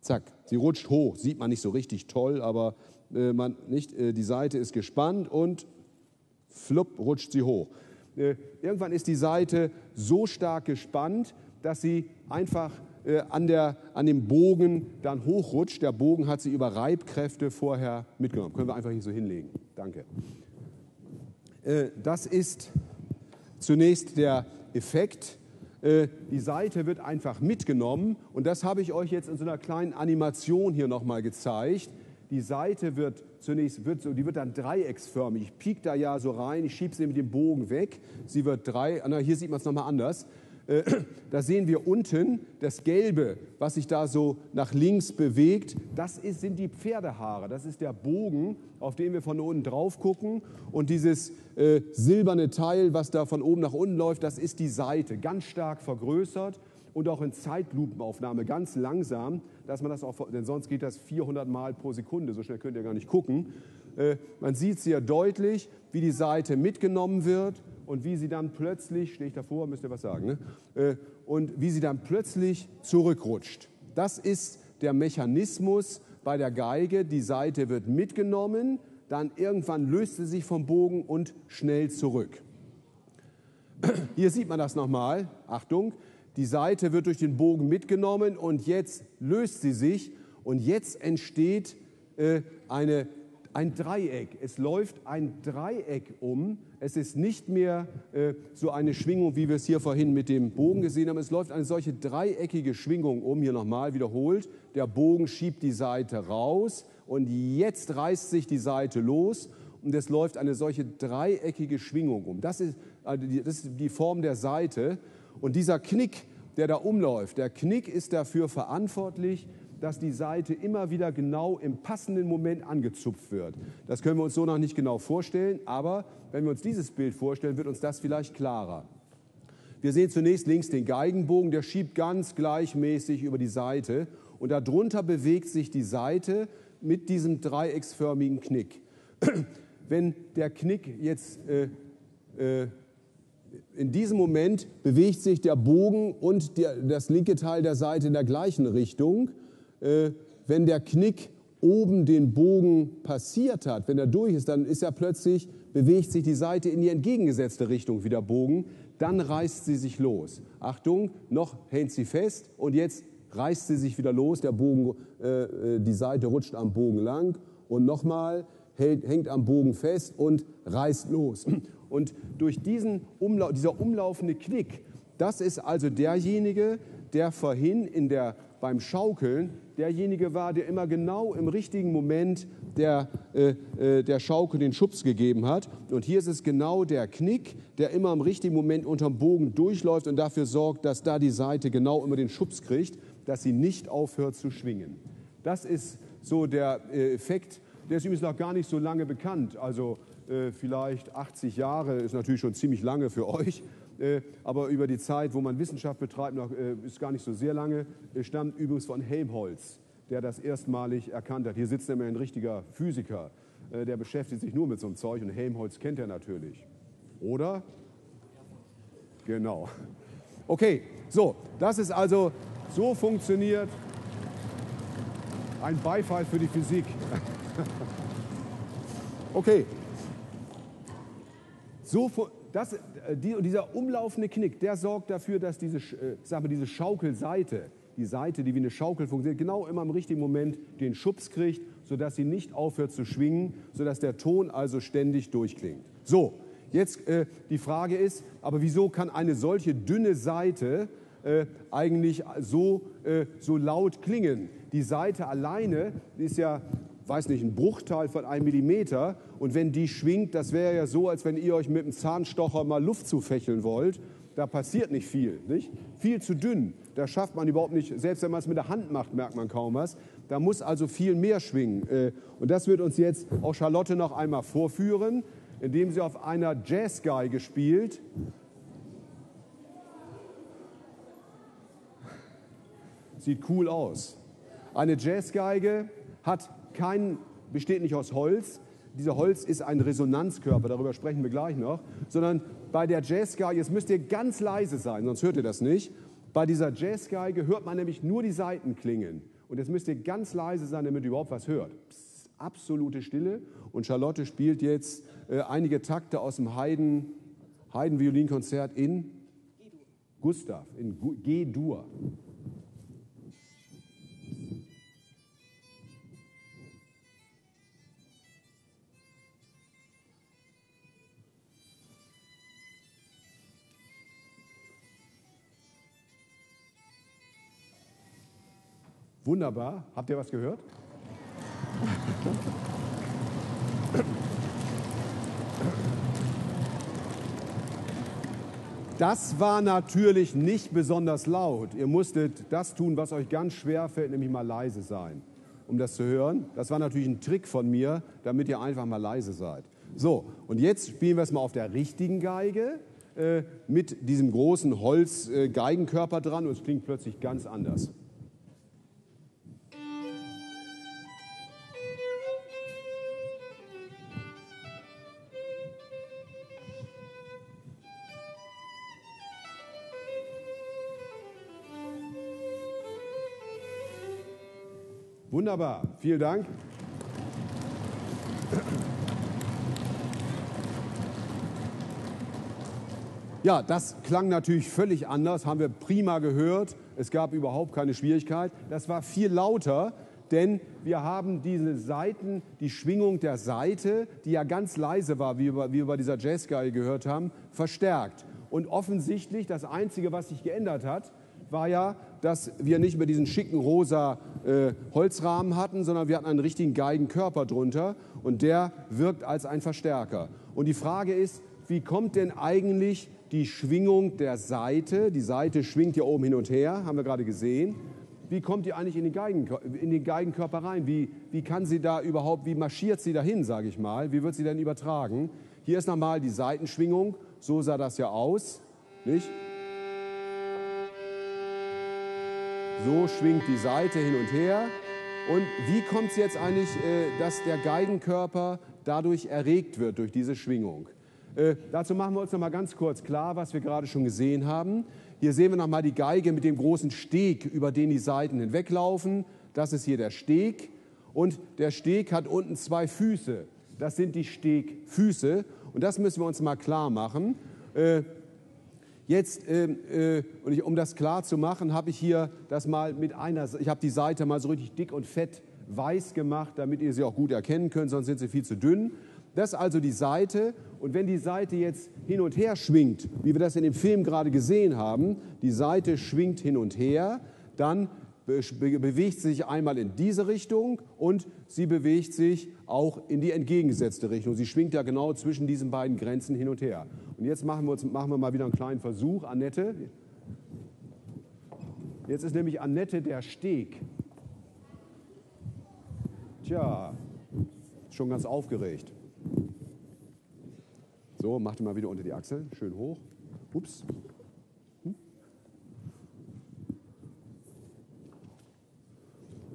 Zack, sie rutscht hoch. Sieht man nicht so richtig toll, aber äh, man, nicht, äh, die Seite ist gespannt und flupp rutscht sie hoch. Irgendwann ist die Seite so stark gespannt, dass sie einfach äh, an, der, an dem Bogen dann hochrutscht. Der Bogen hat sie über Reibkräfte vorher mitgenommen. Können wir einfach hier so hinlegen. Danke. Äh, das ist zunächst der Effekt. Äh, die Seite wird einfach mitgenommen und das habe ich euch jetzt in so einer kleinen Animation hier nochmal gezeigt. Die Seite wird zunächst, wird so, die wird dann dreiecksförmig. Ich piek da ja so rein, ich schiebe sie mit dem Bogen weg. Sie wird drei, na, hier sieht man es nochmal anders. Äh, [clears throat] da sehen wir unten das Gelbe, was sich da so nach links bewegt. Das ist, sind die Pferdehaare. Das ist der Bogen, auf den wir von unten drauf gucken. Und dieses äh, silberne Teil, was da von oben nach unten läuft, das ist die Seite. Ganz stark vergrößert und auch in Zeitlupenaufnahme ganz langsam, dass man das auch, denn sonst geht das 400 Mal pro Sekunde. So schnell könnt ihr gar nicht gucken. Äh, man sieht sehr deutlich, wie die Seite mitgenommen wird und wie sie dann plötzlich, stehe ich davor, müsst ihr was sagen, ne? Äh, und wie sie dann plötzlich zurückrutscht. Das ist der Mechanismus bei der Geige. Die Seite wird mitgenommen, dann irgendwann löst sie sich vom Bogen und schnell zurück. [clears throat] Hier sieht man das nochmal. Achtung, die Seite wird durch den Bogen mitgenommen und jetzt löst sie sich und jetzt entsteht äh, eine ein Dreieck. Es läuft ein Dreieck um. Es ist nicht mehr äh, so eine Schwingung, wie wir es hier vorhin mit dem Bogen gesehen haben. Es läuft eine solche dreieckige Schwingung um. Hier nochmal wiederholt. Der Bogen schiebt die Seite raus und jetzt reißt sich die Seite los und es läuft eine solche dreieckige Schwingung um. Das ist, also die, das ist die Form der Seite. Und dieser Knick, der da umläuft, der Knick ist dafür verantwortlich, dass die Seite immer wieder genau im passenden Moment angezupft wird. Das können wir uns so noch nicht genau vorstellen, aber wenn wir uns dieses Bild vorstellen, wird uns das vielleicht klarer. Wir sehen zunächst links den Geigenbogen, der schiebt ganz gleichmäßig über die Seite und darunter bewegt sich die Seite mit diesem dreiecksförmigen Knick. [clears throat] Wenn der Knick jetzt äh, äh, in diesem Moment bewegt sich der Bogen und der, das linke Teil der Seite in der gleichen Richtung. Äh, wenn der Knick oben den Bogen passiert hat, wenn er durch ist, dann ist er plötzlich, bewegt sich die Seite in die entgegengesetzte Richtung wie der Bogen, dann reißt sie sich los. Achtung, noch hängt sie fest und jetzt reißt sie sich wieder los, der Bogen, äh, äh die Seite rutscht am Bogen lang und nochmal hängt am Bogen fest und reißt los. Und durch diesen Umla dieser umlaufende Knick, das ist also derjenige, der vorhin in der, beim Schaukeln derjenige war, der immer genau im richtigen Moment der, äh, äh, der Schaukel den Schubs gegeben hat. Und hier ist es genau der Knick, der immer im richtigen Moment unterm Bogen durchläuft und dafür sorgt, dass da die Seite genau immer den Schubs kriegt, dass sie nicht aufhört zu schwingen. Das ist so der äh, Effekt. Der ist übrigens noch gar nicht so lange bekannt. Also äh, vielleicht 80 Jahre ist natürlich schon ziemlich lange für euch. Äh, aber über die Zeit, wo man Wissenschaft betreibt, noch, äh, ist gar nicht so sehr lange, stammt übrigens von Helmholtz, der das erstmalig erkannt hat. Hier sitzt nämlich ein richtiger Physiker, der beschäftigt sich nur mit so einem Zeug und Helmholtz kennt er natürlich. Oder? Genau. Okay, so, das ist also, so funktioniert ein Beifall für die Physik. [laughs] Okay, so, das, äh, dieser umlaufende Knick, der sorgt dafür, dass diese, äh, sag mal, diese Schaukelseite, die Seite, die wie eine Schaukel funktioniert, genau immer im richtigen Moment den Schubs kriegt, sodass sie nicht aufhört zu schwingen, sodass der Ton also ständig durchklingt. So, jetzt äh, die Frage ist, aber wieso kann eine solche dünne Seite äh, eigentlich so, äh, so laut klingen? Die Seite alleine ist ja weiß nicht, ein Bruchteil von einem Millimeter. Und wenn die schwingt, das wäre ja so, als wenn ihr euch mit einem Zahnstocher mal Luft zufächeln wollt. Da passiert nicht viel, nicht? Viel zu dünn. Da schafft man überhaupt nicht, selbst wenn man es mit der Hand macht, merkt man kaum was. Da muss also viel mehr schwingen. Äh, und das wird uns jetzt auch Charlotte noch einmal vorführen, indem sie auf einer Jazzgeige spielt. Sieht cool aus. Eine Jazzgeige hat kein, besteht nicht aus Holz. Dieser Holz ist ein Resonanzkörper, darüber sprechen wir gleich noch, sondern bei der Jazzgeige, jetzt müsst ihr ganz leise sein, sonst hört ihr das nicht. Bei dieser Jazzgeige hört man nämlich nur die Saiten klingen. Und jetzt müsst ihr ganz leise sein, damit ihr überhaupt was hört. Psst, absolute Stille. Und Charlotte spielt jetzt äh, einige Takte aus dem Haydn, Haydn-Violinkonzert in Gustav, in G-Dur. Wunderbar. Habt ihr was gehört? Das war natürlich nicht besonders laut. Ihr musstet das tun, was euch ganz schwer fällt, nämlich mal leise sein, um das zu hören. Das war natürlich ein Trick von mir, damit ihr einfach mal leise seid. So, und jetzt spielen wir es mal auf der richtigen Geige äh, mit diesem großen Holz-Geigenkörper äh, dran und es klingt plötzlich ganz anders. Wunderbar, vielen Dank. Ja, das klang natürlich völlig anders, haben wir prima gehört. Es gab überhaupt keine Schwierigkeit. Das war viel lauter, denn wir haben diese Seiten, die Schwingung der Seite, die ja ganz leise war, wie wir bei dieser Jazzgeige gehört haben, verstärkt. Und offensichtlich, das Einzige, was sich geändert hat, war ja, dass wir nicht mehr diesen schicken rosa äh, Holzrahmen hatten, sondern wir hatten einen richtigen Geigenkörper drunter und der wirkt als ein Verstärker. Und die Frage ist, wie kommt denn eigentlich die Schwingung der Seite, die Seite schwingt ja oben hin und her, haben wir gerade gesehen, wie kommt die eigentlich in den, Geigen, in den Geigenkörper rein? Wie, wie kann sie da überhaupt, wie marschiert sie dahin, sage ich mal? Wie wird sie denn übertragen? Hier ist nochmal die Seitenschwingung, so sah das ja aus, nicht? So schwingt die Seite hin und her. Und wie kommt es jetzt eigentlich, äh, dass der Geigenkörper dadurch erregt wird, durch diese Schwingung? Äh, dazu machen wir uns noch mal ganz kurz klar, was wir gerade schon gesehen haben. Hier sehen wir noch mal die Geige mit dem großen Steg, über den die Seiten hinweglaufen. Das ist hier der Steg. Und der Steg hat unten zwei Füße. Das sind die Stegfüße. Und das müssen wir uns mal klar machen. Äh, jetzt, äh, äh, und ich, um das klar zu machen, habe ich hier das mal mit einer, ich habe die Seite mal so richtig dick und fett weiß gemacht, damit ihr sie auch gut erkennen könnt, sonst sind sie viel zu dünn. Das ist also die Seite. Und wenn die Seite jetzt hin und her schwingt, wie wir das in dem Film gerade gesehen haben, die Seite schwingt hin und her, dann bewegt sich einmal in diese Richtung und sie bewegt sich auch in die entgegengesetzte Richtung. Sie schwingt ja genau zwischen diesen beiden Grenzen hin und her. Und jetzt machen wir, uns, machen wir mal wieder einen kleinen Versuch. Annette. Jetzt ist nämlich Annette der Steg. Tja, schon ganz aufgeregt. So, macht mal wieder unter die Achsel, schön hoch. Ups.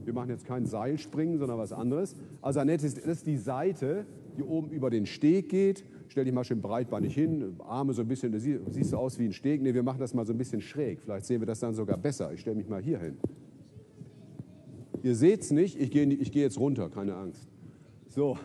Wir machen jetzt kein Seilspringen, sondern was anderes. Also Annette, das ist die Seite, die oben über den Steg geht. Stell dich mal schön breitbeinig hin, Arme so ein bisschen, du siehst, siehst du aus wie ein Steg. Nee, wir machen das mal so ein bisschen schräg. Vielleicht sehen wir das dann sogar besser. Ich stelle mich mal hier hin. Ihr seht es nicht, ich gehe geh jetzt runter, keine Angst. So,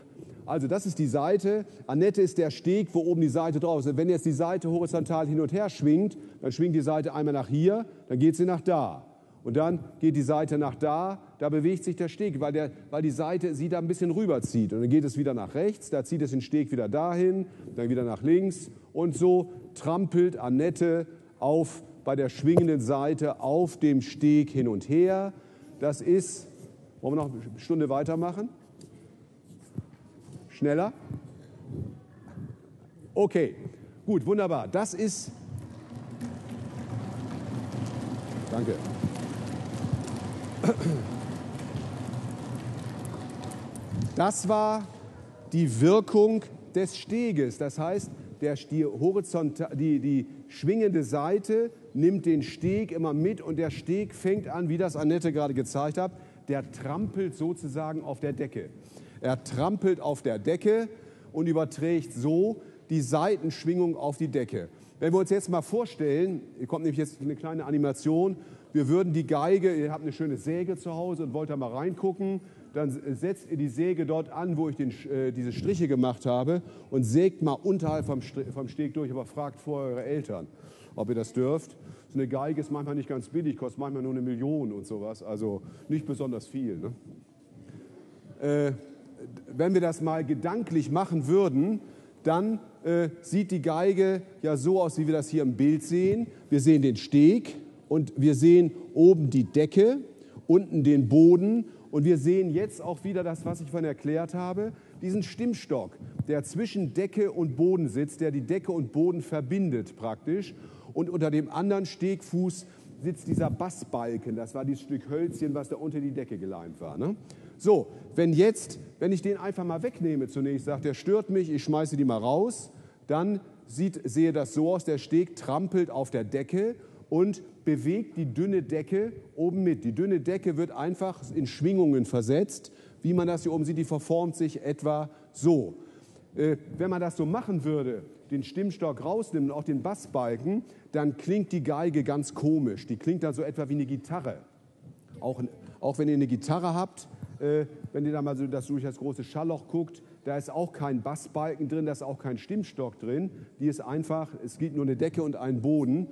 also das ist die Seite. Annette ist der Steg, wo oben die Seite drauf ist. Wenn jetzt die Seite horizontal hin und her schwingt, dann schwingt die Seite einmal nach hier, dann geht sie nach da. Und dann geht die Seite nach da, da bewegt sich der Steg, weil, der, weil die Seite sie da ein bisschen rüberzieht. Und dann geht es wieder nach rechts, da zieht es den Steg wieder dahin, dann wieder nach links. Und so trampelt Annette auf, bei der schwingenden Seite auf dem Steg hin und her. Das ist, wollen wir noch eine Stunde weitermachen? Schneller? Okay, gut, wunderbar. Das ist. Danke. Das war die Wirkung des Steges. Das heißt, der, die, die, die schwingende Seite nimmt den Steg immer mit und der Steg fängt an, wie das Annette gerade gezeigt hat, der trampelt sozusagen auf der Decke. Er trampelt auf der Decke und überträgt so die Seitenschwingung auf die Decke. Wenn wir uns jetzt mal vorstellen, hier kommt nämlich jetzt eine kleine Animation, wir würden die Geige, ihr habt eine schöne Säge zu Hause und wollt da mal reingucken, dann setzt ihr die Säge dort an, wo ich den, äh, diese Striche gemacht habe und sägt mal unterhalb vom, vom Steg durch, aber fragt vorher eure Eltern, ob ihr das dürft. So eine Geige ist manchmal nicht ganz billig, kostet manchmal nur eine Million und sowas, also nicht besonders viel. Ne? Äh, wenn wir das mal gedanklich machen würden, dann äh, sieht die Geige ja so aus, wie wir das hier im Bild sehen. Wir sehen den Steg und wir sehen oben die Decke, unten den Boden und wir sehen jetzt auch wieder das, was ich vorhin erklärt habe, diesen Stimmstock, der zwischen Decke und Boden sitzt, der die Decke und Boden verbindet praktisch. Und unter dem anderen Stegfuß sitzt dieser Bassbalken. Das war dieses Stück Hölzchen, was da unter die Decke geleimt war. Ne? So, wenn jetzt, wenn ich den einfach mal wegnehme zunächst, sagt, der stört mich, ich schmeiße die mal raus, dann sieht, sehe das so aus, der Steg trampelt auf der Decke und bewegt die dünne Decke oben mit. Die dünne Decke wird einfach in Schwingungen versetzt, wie man das hier oben sieht, die verformt sich etwa so. Äh, wenn man das so machen würde, den Stimmstock rausnimmt und auch den Bassbalken, dann klingt die Geige ganz komisch. Die klingt dann so etwa wie eine Gitarre. Auch, auch wenn ihr eine Gitarre habt, äh, wenn ihr da mal so das durch das große Schallloch guckt, da ist auch kein Bassbalken drin, da ist auch kein Stimmstock drin. Die ist einfach, es gibt nur eine Decke und einen Boden.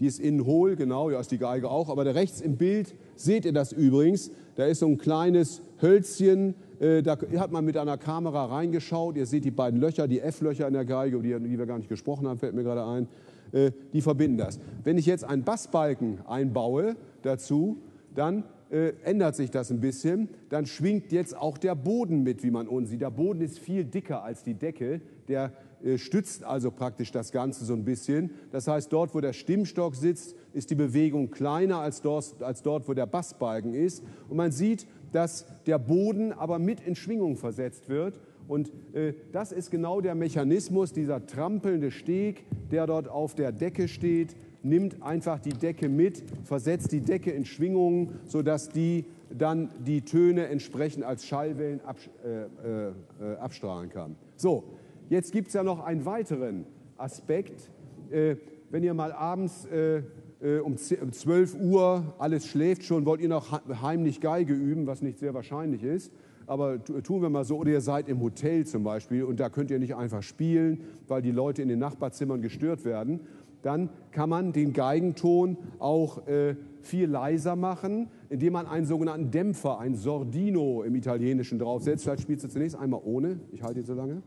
Die ist innen hohl, genau, ja, ist die Geige auch. Aber da rechts im Bild seht ihr das übrigens. Da ist so ein kleines Hölzchen, äh, da hat man mit einer Kamera reingeschaut. Ihr seht die beiden Löcher, die F-Löcher in der Geige, über die, wir gar nicht gesprochen haben, fällt mir gerade ein. Äh, die verbinden das. Wenn ich jetzt einen Bassbalken einbaue dazu, dann äh, ändert sich das ein bisschen. Dann schwingt jetzt auch der Boden mit, wie man unten sieht. Der Boden ist viel dicker als die Decke. Der stützt also praktisch das Ganze so ein bisschen. Das heißt, dort, wo der Stimmstock sitzt, ist die Bewegung kleiner als dort, als dort wo der Bassbalken ist. Und man sieht, dass der Boden aber mit in Schwingung versetzt wird. Und äh, das ist genau der Mechanismus, dieser trampelnde Steg, der dort auf der Decke steht, nimmt einfach die Decke mit, versetzt die Decke in Schwingungen, sodass die dann die Töne entsprechend als Schallwellen abs äh, äh, äh abstrahlen kann. So, jetzt gibt es ja noch einen weiteren Aspekt. Äh, wenn ihr mal abends äh, äh, um 12 Uhr, alles schläft schon, wollt ihr noch heimlich Geige üben, was nicht sehr wahrscheinlich ist, aber tun wir mal so, oder ihr seid im Hotel zum Beispiel und da könnt ihr nicht einfach spielen, weil die Leute in den Nachbarzimmern gestört werden, dann kann man den Geigenton auch äh, viel leiser machen, indem man einen sogenannten Dämpfer, ein Sordino im Italienischen draufsetzt. Vielleicht spielst du zunächst einmal ohne, ich halte ihn so lange.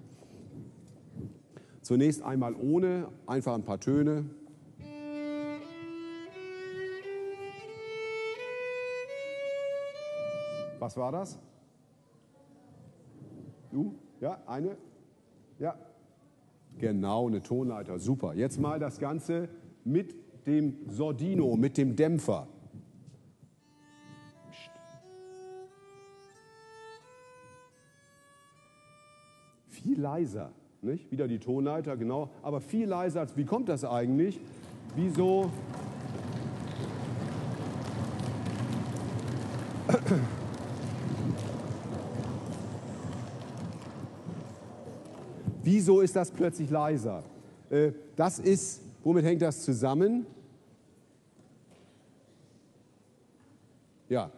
Zunächst einmal ohne, einfach ein paar Töne. Was war das? Du? Ja, eine? Ja. Genau, eine Tonleiter. Super. Jetzt mal das Ganze mit dem Sordino, mit dem Dämpfer. Viel leiser, nicht? Wieder die Tonleiter, genau. Aber viel leiser als, wie kommt das eigentlich? Wieso? [clears throat] Wieso ist das plötzlich leiser? Äh, das ist, womit hängt das zusammen? Ja,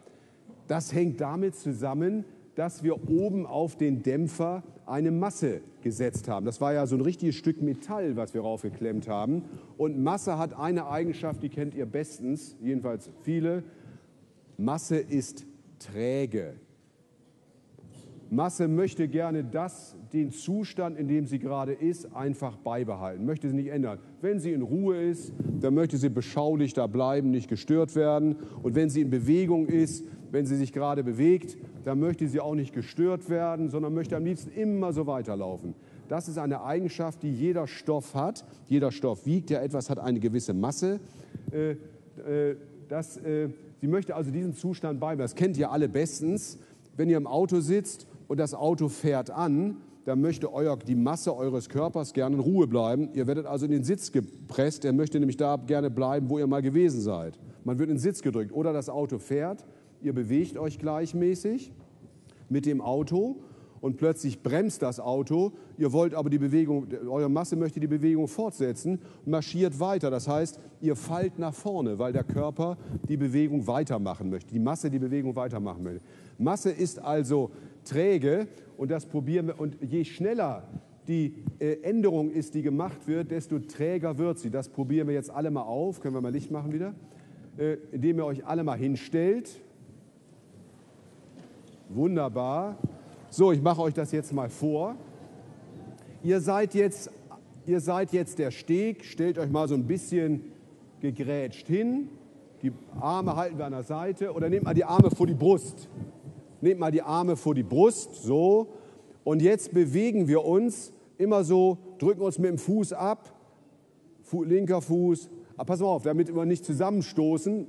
das hängt damit zusammen, dass wir oben auf den Dämpfer eine Masse gesetzt haben. Das war ja so ein richtiges Stück Metall, was wir raufgeklemmt haben. Und Masse hat eine Eigenschaft, die kennt ihr bestens, jedenfalls viele. Masse ist träge. Masse möchte gerne das, den Zustand, in dem sie gerade ist, einfach beibehalten, möchte sie nicht ändern. Wenn sie in Ruhe ist, dann möchte sie beschaulich da bleiben, nicht gestört werden. Und wenn sie in Bewegung ist, wenn sie sich gerade bewegt, dann möchte sie auch nicht gestört werden, sondern möchte am liebsten immer so weiterlaufen. Das ist eine Eigenschaft, die jeder Stoff hat. Jeder Stoff wiegt ja etwas, hat eine gewisse Masse. Äh, äh, das, äh, sie möchte also diesen Zustand beibehalten. Das kennt ihr alle bestens. Wenn ihr im Auto sitzt und das Auto fährt an, dann möchte euer, die Masse eures Körpers gerne in Ruhe bleiben. Ihr werdet also in den Sitz gepresst. Er möchte nämlich da gerne bleiben, wo ihr mal gewesen seid. Man wird in den Sitz gedrückt. Oder das Auto fährt, ihr bewegt euch gleichmäßig mit dem Auto und plötzlich bremst das Auto. Ihr wollt aber die Bewegung, eure Masse möchte die Bewegung fortsetzen, marschiert weiter. Das heißt, ihr fallt nach vorne, weil der Körper die Bewegung weitermachen möchte, die Masse die Bewegung weitermachen möchte. Masse ist also träge und das probieren wir. Und je schneller die äh, Änderung ist, die gemacht wird, desto träger wird sie. Das probieren wir jetzt alle mal auf. Können wir mal Licht machen wieder? Äh, indem ihr euch alle mal hinstellt. Wunderbar. So, ich mache euch das jetzt mal vor. Ihr seid jetzt, ihr seid jetzt der Steg. Stellt euch mal so ein bisschen gegrätscht hin. Die Arme halten wir an der Seite oder nehmt mal die Arme vor die Brust. Nehmt mal die Arme vor die Brust, so. Und jetzt bewegen wir uns immer so, drücken uns mit dem Fuß ab, linker Fuß. Aber pass mal auf, damit wir nicht zusammenstoßen.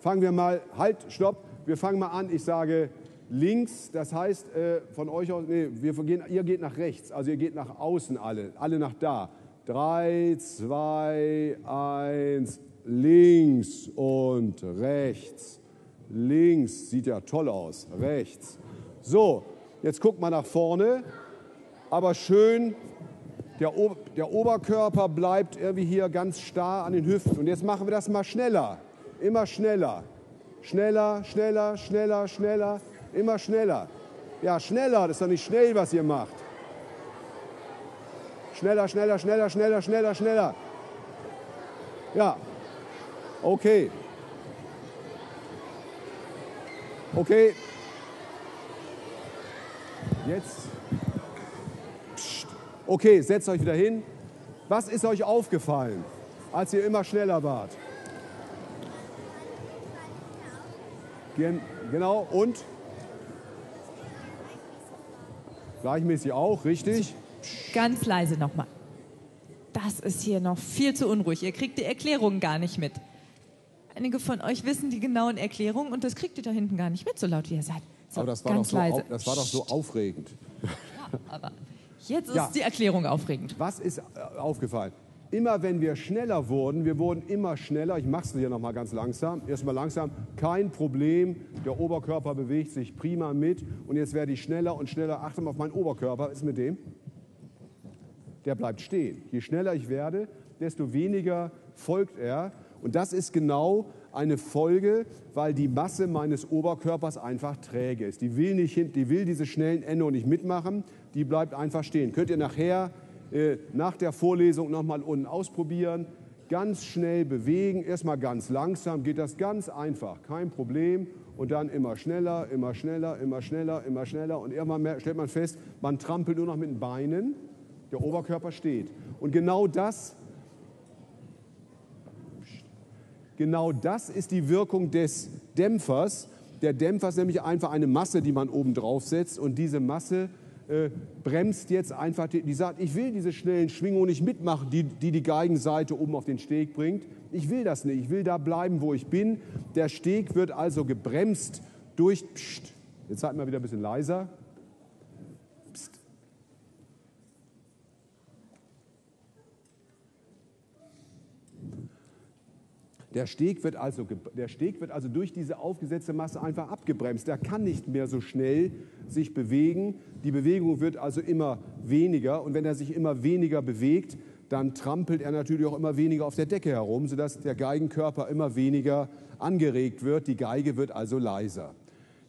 Fangen wir mal, halt, stopp. Wir fangen mal an. Ich sage links, das heißt äh, von euch aus, nee, wir gehen, ihr geht nach rechts, also ihr geht nach außen alle, alle nach da. Drei, zwei, eins, links und rechts links, sieht ja toll aus, rechts. So, jetzt guckt mal nach vorne, aber schön, der, der Oberkörper bleibt irgendwie hier ganz starr an den Hüften. Und jetzt machen wir das mal schneller, immer schneller. Schneller, schneller, schneller, schneller, immer schneller. Ja, schneller, das ist doch nicht schnell, was ihr macht. Schneller, schneller, schneller, schneller, schneller, schneller. Ja, okay. Okay. Jetzt. Psst. Okay, setzt euch wieder hin. Was ist euch aufgefallen, als ihr immer schneller wart? Genau, und? Gleichmäßig auch, richtig? Ganz leise nochmal. Das ist hier noch viel zu unruhig. Ihr kriegt die Erklärungen gar nicht mit. Einige von euch wissen die genauen Erklärungen und das kriegt ihr da hinten gar nicht mit, so laut wie ihr seid. So, aber das war, doch so, leise. das war doch so aufregend. Ja, aber jetzt ist ja. die Erklärung aufregend. Was ist äh, aufgefallen? Immer wenn wir schneller wurden, wir wurden immer schneller, ich mache es hier nochmal ganz langsam, erstmal langsam, kein Problem, der Oberkörper bewegt sich prima mit und jetzt werde ich schneller und schneller, achte mal auf meinen Oberkörper, was ist mit dem? Der bleibt stehen. Je schneller ich werde, desto weniger folgt er und das ist genau eine Folge, weil die Masse meines Oberkörpers einfach träge ist. Die will, nicht, die will diese schnellen Änderungen nicht mitmachen, die bleibt einfach stehen. Könnt ihr nachher nach der Vorlesung nochmal unten ausprobieren. Ganz schnell bewegen, erstmal ganz langsam, geht das ganz einfach, kein Problem. Und dann immer schneller, immer schneller, immer schneller, immer schneller. Und irgendwann stellt man fest, man trampelt nur noch mit den Beinen, der Oberkörper steht. Und genau das Genau das ist die Wirkung des Dämpfers. Der Dämpfer ist nämlich einfach eine Masse, die man oben drauf setzt und diese Masse äh, bremst jetzt einfach, die, die, sagt, ich will diese schnellen Schwingungen nicht mitmachen, die, die die Geigenseite oben auf den Steg bringt. Ich will das nicht, ich will da bleiben, wo ich bin. Der Steg wird also gebremst durch, pst, jetzt seid mal wieder ein bisschen leiser, Der Steg, wird also, der Steg wird also durch diese aufgesetzte Masse einfach abgebremst. Der kann nicht mehr so schnell sich bewegen. Die Bewegung wird also immer weniger. Und wenn er sich immer weniger bewegt, dann trampelt er natürlich auch immer weniger auf der Decke herum, sodass der Geigenkörper immer weniger angeregt wird. Die Geige wird also leiser.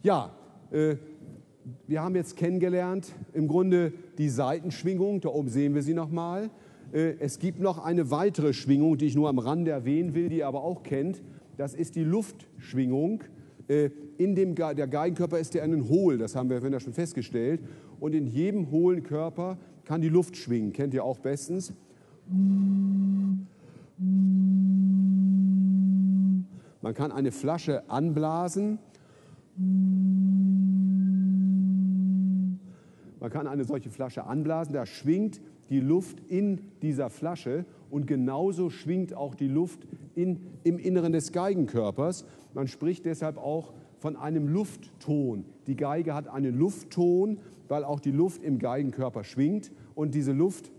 Ja, äh, wir haben jetzt kennengelernt im Grunde die Seitenschwingung. Da oben sehen wir sie nochmal. Äh, es gibt noch eine weitere Schwingung, die ich nur am Rande erwähnen will, die ihr aber auch kennt. Das ist die Luftschwingung. Äh, in dem der Geigenkörper ist der einen hohl, das haben wir ja schon festgestellt. Und in jedem hohlen Körper kann die Luft schwingen, kennt ihr auch bestens. Man kann eine Flasche anblasen. Man kann eine solche Flasche anblasen, da schwingt die Luft in dieser Flasche und genauso schwingt auch die Luft in, im Inneren des Geigenkörpers. Man spricht deshalb auch von einem Luftton. Die Geige hat einen Luftton, weil auch die Luft im Geigenkörper schwingt und diese Luft,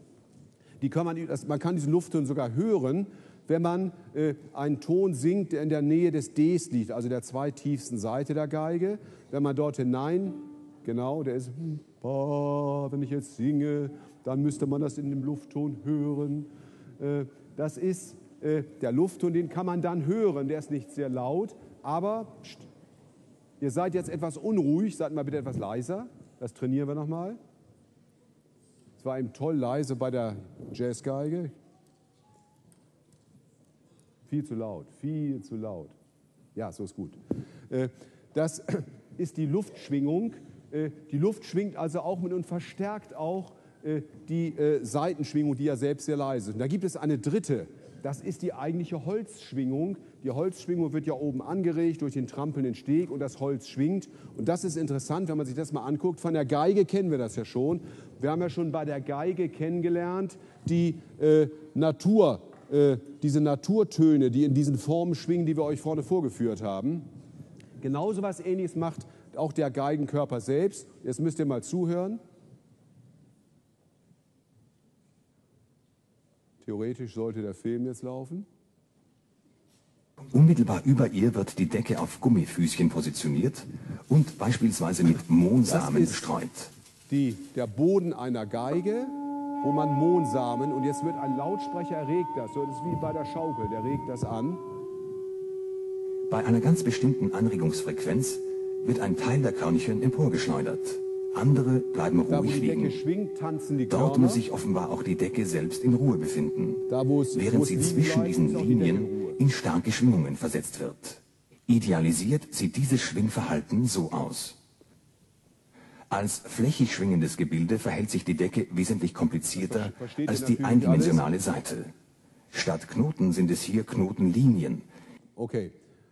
die kann man, man kann diesen Luftton sogar hören, wenn man äh, einen Ton singt, der in der Nähe des Ds liegt, also der zweitiefsten Seite der Geige. Wenn man dort hinein, genau, der ist, hm, wenn ich jetzt singe, dann müsste man das in dem Luftton hören. Äh, das ist äh, der Luftton, den kann man dann hören. Der ist nicht sehr laut, aber pst, ihr seid jetzt etwas unruhig, seid mal bitte etwas leiser. Das trainieren wir nochmal. Es war eben toll leise bei der Jazzgeige. Viel zu laut, viel zu laut. Ja, so ist gut. Äh, das [clears throat] ist die Luftschwingung. Die Luft schwingt also auch mit und verstärkt auch äh, die äh, Seitenschwingung, die ja selbst sehr leise ist. Und da gibt es eine dritte, das ist die eigentliche Holzschwingung. Die Holzschwingung wird ja oben angeregt durch den trampelnden Steg und das Holz schwingt. Und das ist interessant, wenn man sich das mal anguckt. Von der Geige kennen wir das ja schon. Wir haben ja schon bei der Geige kennengelernt, die äh, Natur, äh, diese Naturtöne, die in diesen Formen schwingen, die wir euch vorne vorgeführt haben. Genauso was Ähnliches macht auch der Geigenkörper selbst. Jetzt müsst ihr mal zuhören. Theoretisch sollte der Film jetzt laufen. Unmittelbar über ihr wird die Decke auf Gummifüßchen positioniert und beispielsweise mit Mohnsamen bestreut. Die, der Boden einer Geige, wo man Mohnsamen und jetzt wird ein Lautsprecher erregt das. So, das ist wie bei der Schaukel, der regt das an. Bei einer ganz bestimmten Anregungsfrequenz wird ein Teil der Körnchen emporgeschleudert. Andere bleiben da, ruhig liegen. Schwingt, Dort muss sich offenbar auch die Decke selbst in Ruhe befinden, da, während sie zwischen diesen Linien in starke Schwingungen versetzt wird. Idealisiert sieht dieses Schwingverhalten so aus. Als flächig schwingendes Gebilde verhält sich die Decke wesentlich komplizierter als die eindimensionale Seite. Statt Knoten sind es hier Knotenlinien. Okay,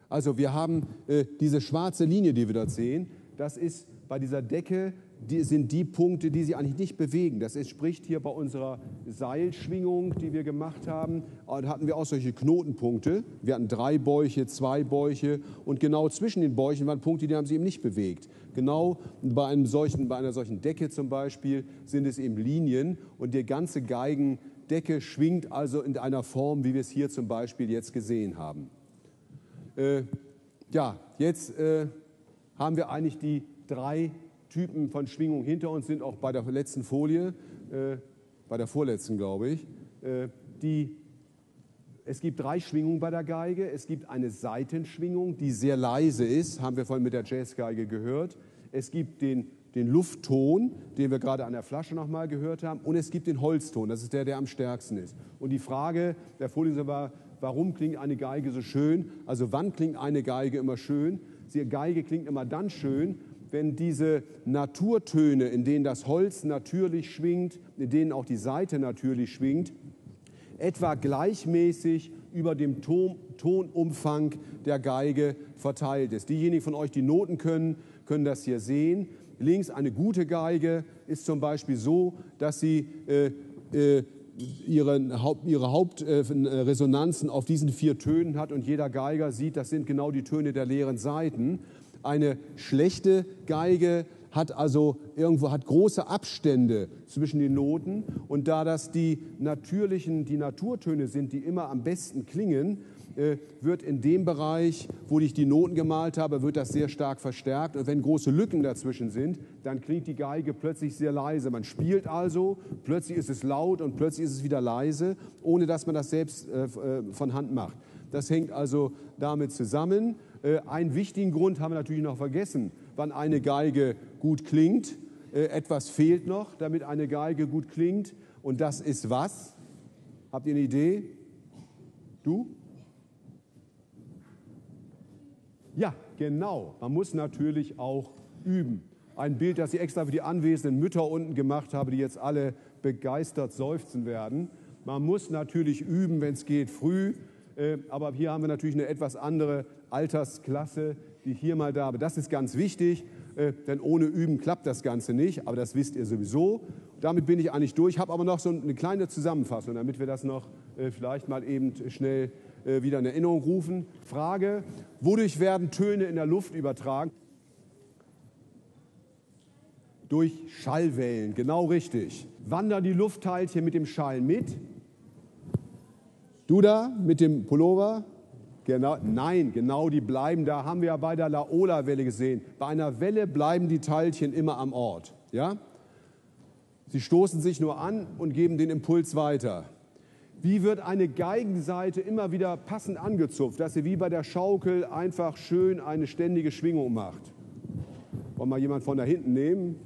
also wir haben äh, diese schwarze Linie, die wir dort sehen. Das ist bei dieser Decke die sind die Punkte, die sie eigentlich nicht bewegen. Das entspricht hier bei unserer Seilschwingung, die wir gemacht haben. Da hatten wir auch solche Knotenpunkte. Wir hatten drei Bäuche, zwei Bäuche und genau zwischen den Bäuchen waren Punkte, die haben sie eben nicht bewegt. Genau bei, einem solchen, bei einer solchen Decke zum Beispiel sind es eben Linien und der ganze Geigen Decke schwingt also in einer Form, wie wir es hier zum Beispiel jetzt gesehen haben. Äh, ja, jetzt äh, haben wir eigentlich die drei Typen von Schwingung hinter uns, sind auch bei der letzten Folie, äh, bei der vorletzten, glaube ich. Äh, die, es gibt drei Schwingungen bei der Geige. Es gibt eine Seitenschwingung, die sehr leise ist, haben wir vorhin mit der Jazzgeige gehört. Es gibt den den Luftton, den wir gerade an der Flasche nochmal gehört haben, und es gibt den Holzton, das ist der, der am stärksten ist. Und die Frage der Vorleser war, warum klingt eine Geige so schön? Also wann klingt eine Geige immer schön? Die Geige klingt immer dann schön, wenn diese Naturtöne, in denen das Holz natürlich schwingt, in denen auch die Saite natürlich schwingt, etwa gleichmäßig über dem Ton, Tonumfang der Geige verteilt ist. Diejenigen von euch, die Noten können, können das hier sehen. Links eine gute Geige ist zum Beispiel so, dass sie äh, äh, ihre, ihre Hauptresonanzen auf diesen vier Tönen hat und jeder Geiger sieht, das sind genau die Töne der leeren Saiten. Eine schlechte Geige hat also irgendwo hat große Abstände zwischen den Noten und da das die natürlichen, die Naturtöne sind, die immer am besten klingen, äh, wird in dem Bereich, wo ich die Noten gemalt habe, wird das sehr stark verstärkt. Und wenn große Lücken dazwischen sind, dann klingt die Geige plötzlich sehr leise. Man spielt also, plötzlich ist es laut und plötzlich ist es wieder leise, ohne dass man das selbst äh, äh, von Hand macht. Das hängt also damit zusammen. Einen wichtigen Grund haben wir natürlich noch vergessen, wann eine Geige gut klingt. Etwas fehlt noch, damit eine Geige gut klingt. Und das ist was? Habt ihr eine Idee? Du? Ja, genau. Man muss natürlich auch üben. Ein Bild, das ich extra für die anwesenden Mütter unten gemacht habe, die jetzt alle begeistert seufzen werden. Man muss natürlich üben, wenn es geht, früh. Äh, aber hier haben wir natürlich eine etwas andere Altersklasse, die hier mal da. Aber das ist ganz wichtig, äh, denn ohne Üben klappt das Ganze nicht. Aber das wisst ihr sowieso. Damit bin ich eigentlich durch. Ich habe aber noch so eine kleine Zusammenfassung, damit wir das noch äh, vielleicht mal eben schnell äh, wieder in Erinnerung rufen. Frage, wodurch werden Töne in der Luft übertragen? Durch Schallwellen, genau richtig. Wandern die Luftteilchen mit dem Schall mit? Du da mit dem Pullover? Genau, nein, genau, die bleiben da. Haben wir ja bei der Laola-Welle gesehen. Bei einer Welle bleiben die Teilchen immer am Ort. Ja? Sie stoßen sich nur an und geben den Impuls weiter. Wie wird eine Geigenseite immer wieder passend angezupft, dass sie wie bei der Schaukel einfach schön eine ständige Schwingung macht? Wollen wir jemand von da hinten nehmen?